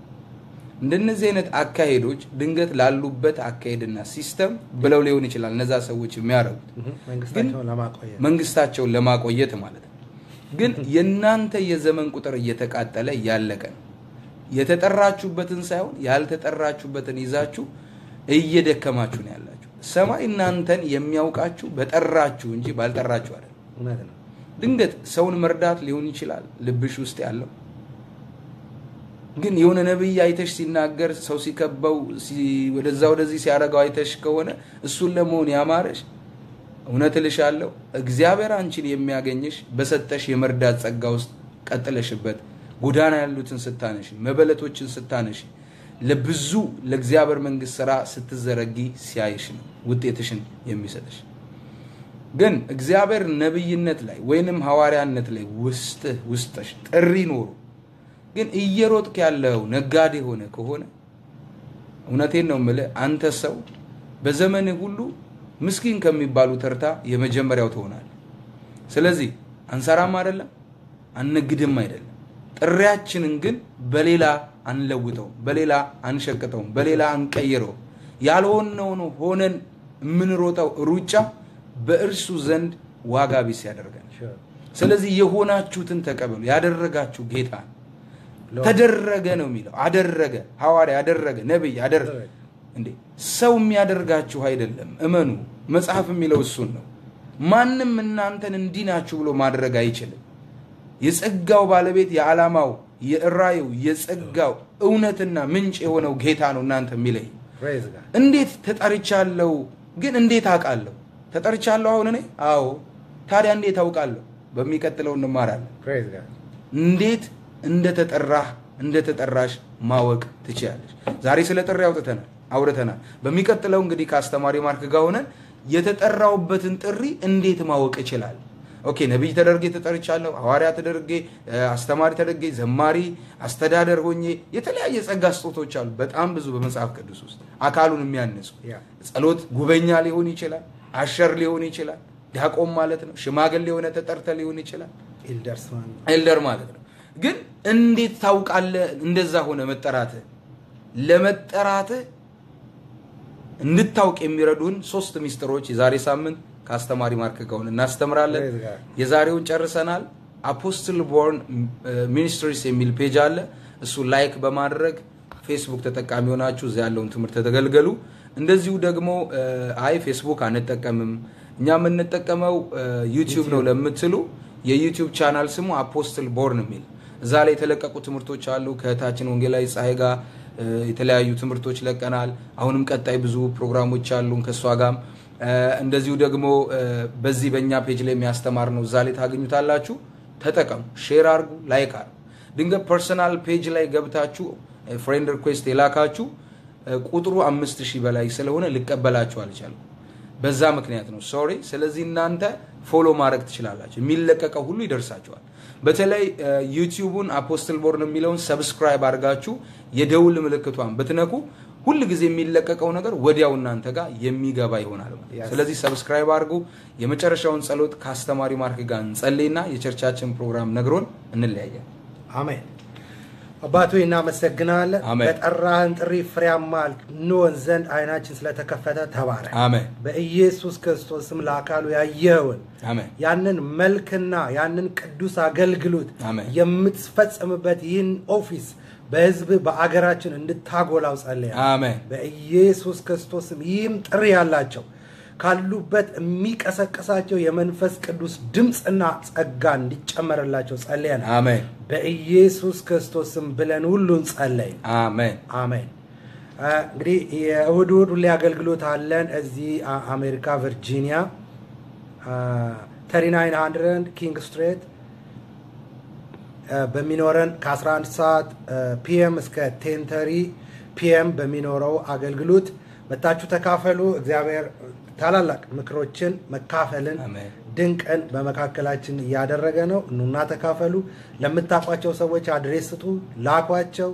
እንደነዚህ አይነት አካሄዶች ድንገት ላሉበት አካሄድና system ብለው ሊሆን ይችላል እነዛ ሰዎች የሚያደርጉት. መንግስታቸውን ለማቆየት ማለት ነው። ግን የእናንተ የዘመን ቁጥር እየተቃጠለ እያለቀ ነው። የተጠራችሁበትን ሳይሆን ያልተጠራችሁበትን ይዛችሁ እየደከማችሁ ነው ያላችሁ። ሰማይ እናንተን የሚያውቃችሁ በጠራችሁ እንጂ ባልጠራችሁ አይደለም። ድንገት ሰውን መርዳት ሊሆን ይችላል ልብሽ ውስጥ ያለው ግን የሆነ ነብይ አይተሽ ሲናገር ሰው ሲከበው ወደዛ ወደዚህ ሲያደርገው አይተሽ ከሆነ እሱን ለመሆን ያማረሽ እውነት እልሻለሁ እግዚአብሔር አንቺን የሚያገኝሽ በሰጠሽ የመርዳት ጸጋ ውስጥ ቀጥለሽበት ጎዳና ያሉትን ስታነሽ መበለቶችን ስታነሽ ለብዙ ለእግዚአብሔር መንግስት ስራ ስትዘረጊ ሲያይሽ ነው ውጤትሽን የሚሰጥሽ። ግን እግዚአብሔር ነብይነት ላይ ወይንም ሐዋርያነት ላይ ውስጥህ ውስጥሽ ጥሪ ኖሮ ግን እየሮጥክ ያለው ነጋዴ ሆነ ከሆነ እውነቴን ነው የምልህ አንተ ሰው በዘመንህ ሁሉ ምስኪን ከሚባሉ ተርታ የመጀመሪያው ትሆናለህ። ስለዚህ አንሰራም አይደለም፣ አንነግድም አይደለም። ጥሪያችንን ግን በሌላ አንለውጠውም፣ በሌላ አንሸቅጠውም፣ በሌላ አንቀይረውም። ያልሆነውን ሆነን የምንሮጠው ሩጫ በእርሱ ዘንድ ዋጋ ቢስ ያደርጋል። ስለዚህ የሆናችሁትን ተቀበሉ። ያደረጋችሁ ጌታ ተደረገ ነው የሚለው። አደረገ፣ ሐዋርያ አደረገ፣ ነቢይ አደረገ። እንዴ ሰው የሚያደርጋችሁ አይደለም፣ እመኑ። መጽሐፍ የሚለው እሱን ነው። ማንም እናንተን እንዲህ ናችሁ ብሎ ማድረግ አይችልም። የጸጋው ባለቤት የዓላማው የራዩ የጸጋው እውነትና ምንጭ የሆነው ጌታ ነው እናንተ የሚለይ. እንዴት ተጠርቻለሁ? ግን እንዴት አውቃለሁ? ተጠርቻለሁ አሁን እኔ? አዎ። ታዲያ እንዴት አውቃለሁ? በሚቀጥለው እንማራለን።. እንዴት እንደተጠራህ እንደተጠራሽ ማወቅ ትችላለች። ዛሬ ስለ ጥሪ አውጥተናል አውርተናል። በሚቀጥለው እንግዲህ ከአስተማሪ ማርክ ጋር ሆነን የተጠራውበትን ጥሪ እንዴት ማወቅ እችላለሁ? okay ነቢይ ተደርጌ ተጠርቻለሁ፣ ሐዋርያ ተደርጌ፣ አስተማሪ ተደርጌ፣ ዘማሪ፣ አስተዳደር ሆኜ የተለያየ ጸጋ ስጦታዎች አሉ። በጣም ብዙ በመጽሐፍ ቅዱስ ውስጥ አካሉን የሚያንጹ ጸሎት ጉበኛ ሊሆን ይችላል፣ usher ሊሆን ይችላል፣ ዲያቆን ማለት ነው። ሽማግሌ የሆነ ተጠርተ ሊሆን ይችላል። elder ማለት ነው። ግን እንዴት ታውቃለህ እንደዛ ሆነ መጠራትህ? ለመጠራትህ እንድታውቅ የሚረዱን ሶስት ሚስጥሮች የዛሬ ሳምንት ከአስተማሪ ማርክ ጋር እናስተምራለን።. የዛሬውን ጨርሰናል። Apostle Born Ministries የሚል page አለ። እሱ like በማድረግ ፌስቡክ ተጠቃሚ ሆናችሁ እዚያ ያለውን ትምህርት ተገልገሉ። እንደዚሁ ደግሞ አይ ፌስቡክ አንጠቀምም እኛ የምንጠቀመው YouTube ነው ለምትሉ የ YouTube channel ስሙ Apostle Born የሚል እዛ ላይ የተለቀቁ ትምህርቶች አሉ። ከእህታችን ወንጌላዊ ፀሐይ ጋር የተለያዩ ትምህርቶች ለቀናል። አሁንም ቀጣይ ብዙ ፕሮግራሞች አሉን ከእሷ ጋም እንደዚሁ ደግሞ በዚህ በእኛ page ላይ የሚያስተማር ነው እዛ ላይ ታገኙታላችሁ። ተጠቀሙ፣ share አርጉ፣ like አርጉ። ድንገት personal page ላይ ገብታችሁ friend request የላካችሁ ቁጥሩ አምስት ሺህ በላይ ስለሆነ ልቀበላችሁ አልቻልኩም። በዛ ምክንያት ነው sorry። ስለዚህ እናንተ follow ማድረግ ትችላላችሁ፣ የሚለቀቀው ሁሉ ይደርሳችኋል። በተለይ YouTube ኡን Apostle Born የሚለውን subscribe አድርጋችሁ የደውል ምልክቷን ብትነኩ ሁል ጊዜ የሚለቀቀው ነገር ወዲያው እናንተ ጋር የሚገባ ይሆናል. ስለዚህ subscribe አድርጉ። የመጨረሻውን ጸሎት ከአስተማሪ ማርክ ጋር እንጸልይና የ church ኣችን ፕሮግራም ነግሮን እንለያያለን። አሜን። አባቴ እናመሰግናለን። በጠራህን ጥሪ ፍሬያማ እንሆን ዘንድ አይናችን ስለተከፈተ አሜን። በኢየሱስ ክርስቶስ ስም ለአካሉ ያየኸውን ያንን መልክና ያንን ቅዱስ አገልግሎት የምትፈጽምበት ይህን office በህዝብ በአገራችን እንድታጎላው ጸልያ አሜን። በኢየሱስ ክርስቶስ ስም ይህም ጥሪ ያላቸው ካሉበት የሚቀሰቅሳቸው የመንፈስ ቅዱስ ድምፅና ጸጋ እንዲጨመርላቸው ጸልየን አሜን በኢየሱስ ክርስቶስ ስም ብለን ሁሉን ጸለይን። አሜን አሜን። እንግዲህ የእሁድ እሁድ ሁሌ አገልግሎት አለን እዚህ አሜሪካ ቨርጂኒያ thirty nine hundred King Street በሚኖረን ከ11 ሰዓት PM እስከ ten thirty PM በሚኖረው አገልግሎት መጥታችሁ ተካፈሉ። እግዚአብሔር ታላላቅ ምክሮችን መካፈልን ድንቅን በመካከላችን እያደረገ ነው። ኑና ተካፈሉ። ለምታውቋቸው ሰዎች address ስጡ፣ ላኳቸው።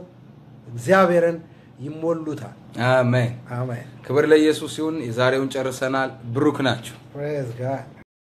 እግዚአብሔርን ይሞሉታል። አሜን አሜን። ክብር ለኢየሱስ ይሁን። የዛሬውን ጨርሰናል። ብሩክ ናቸው። ፕሬዝ ጋድ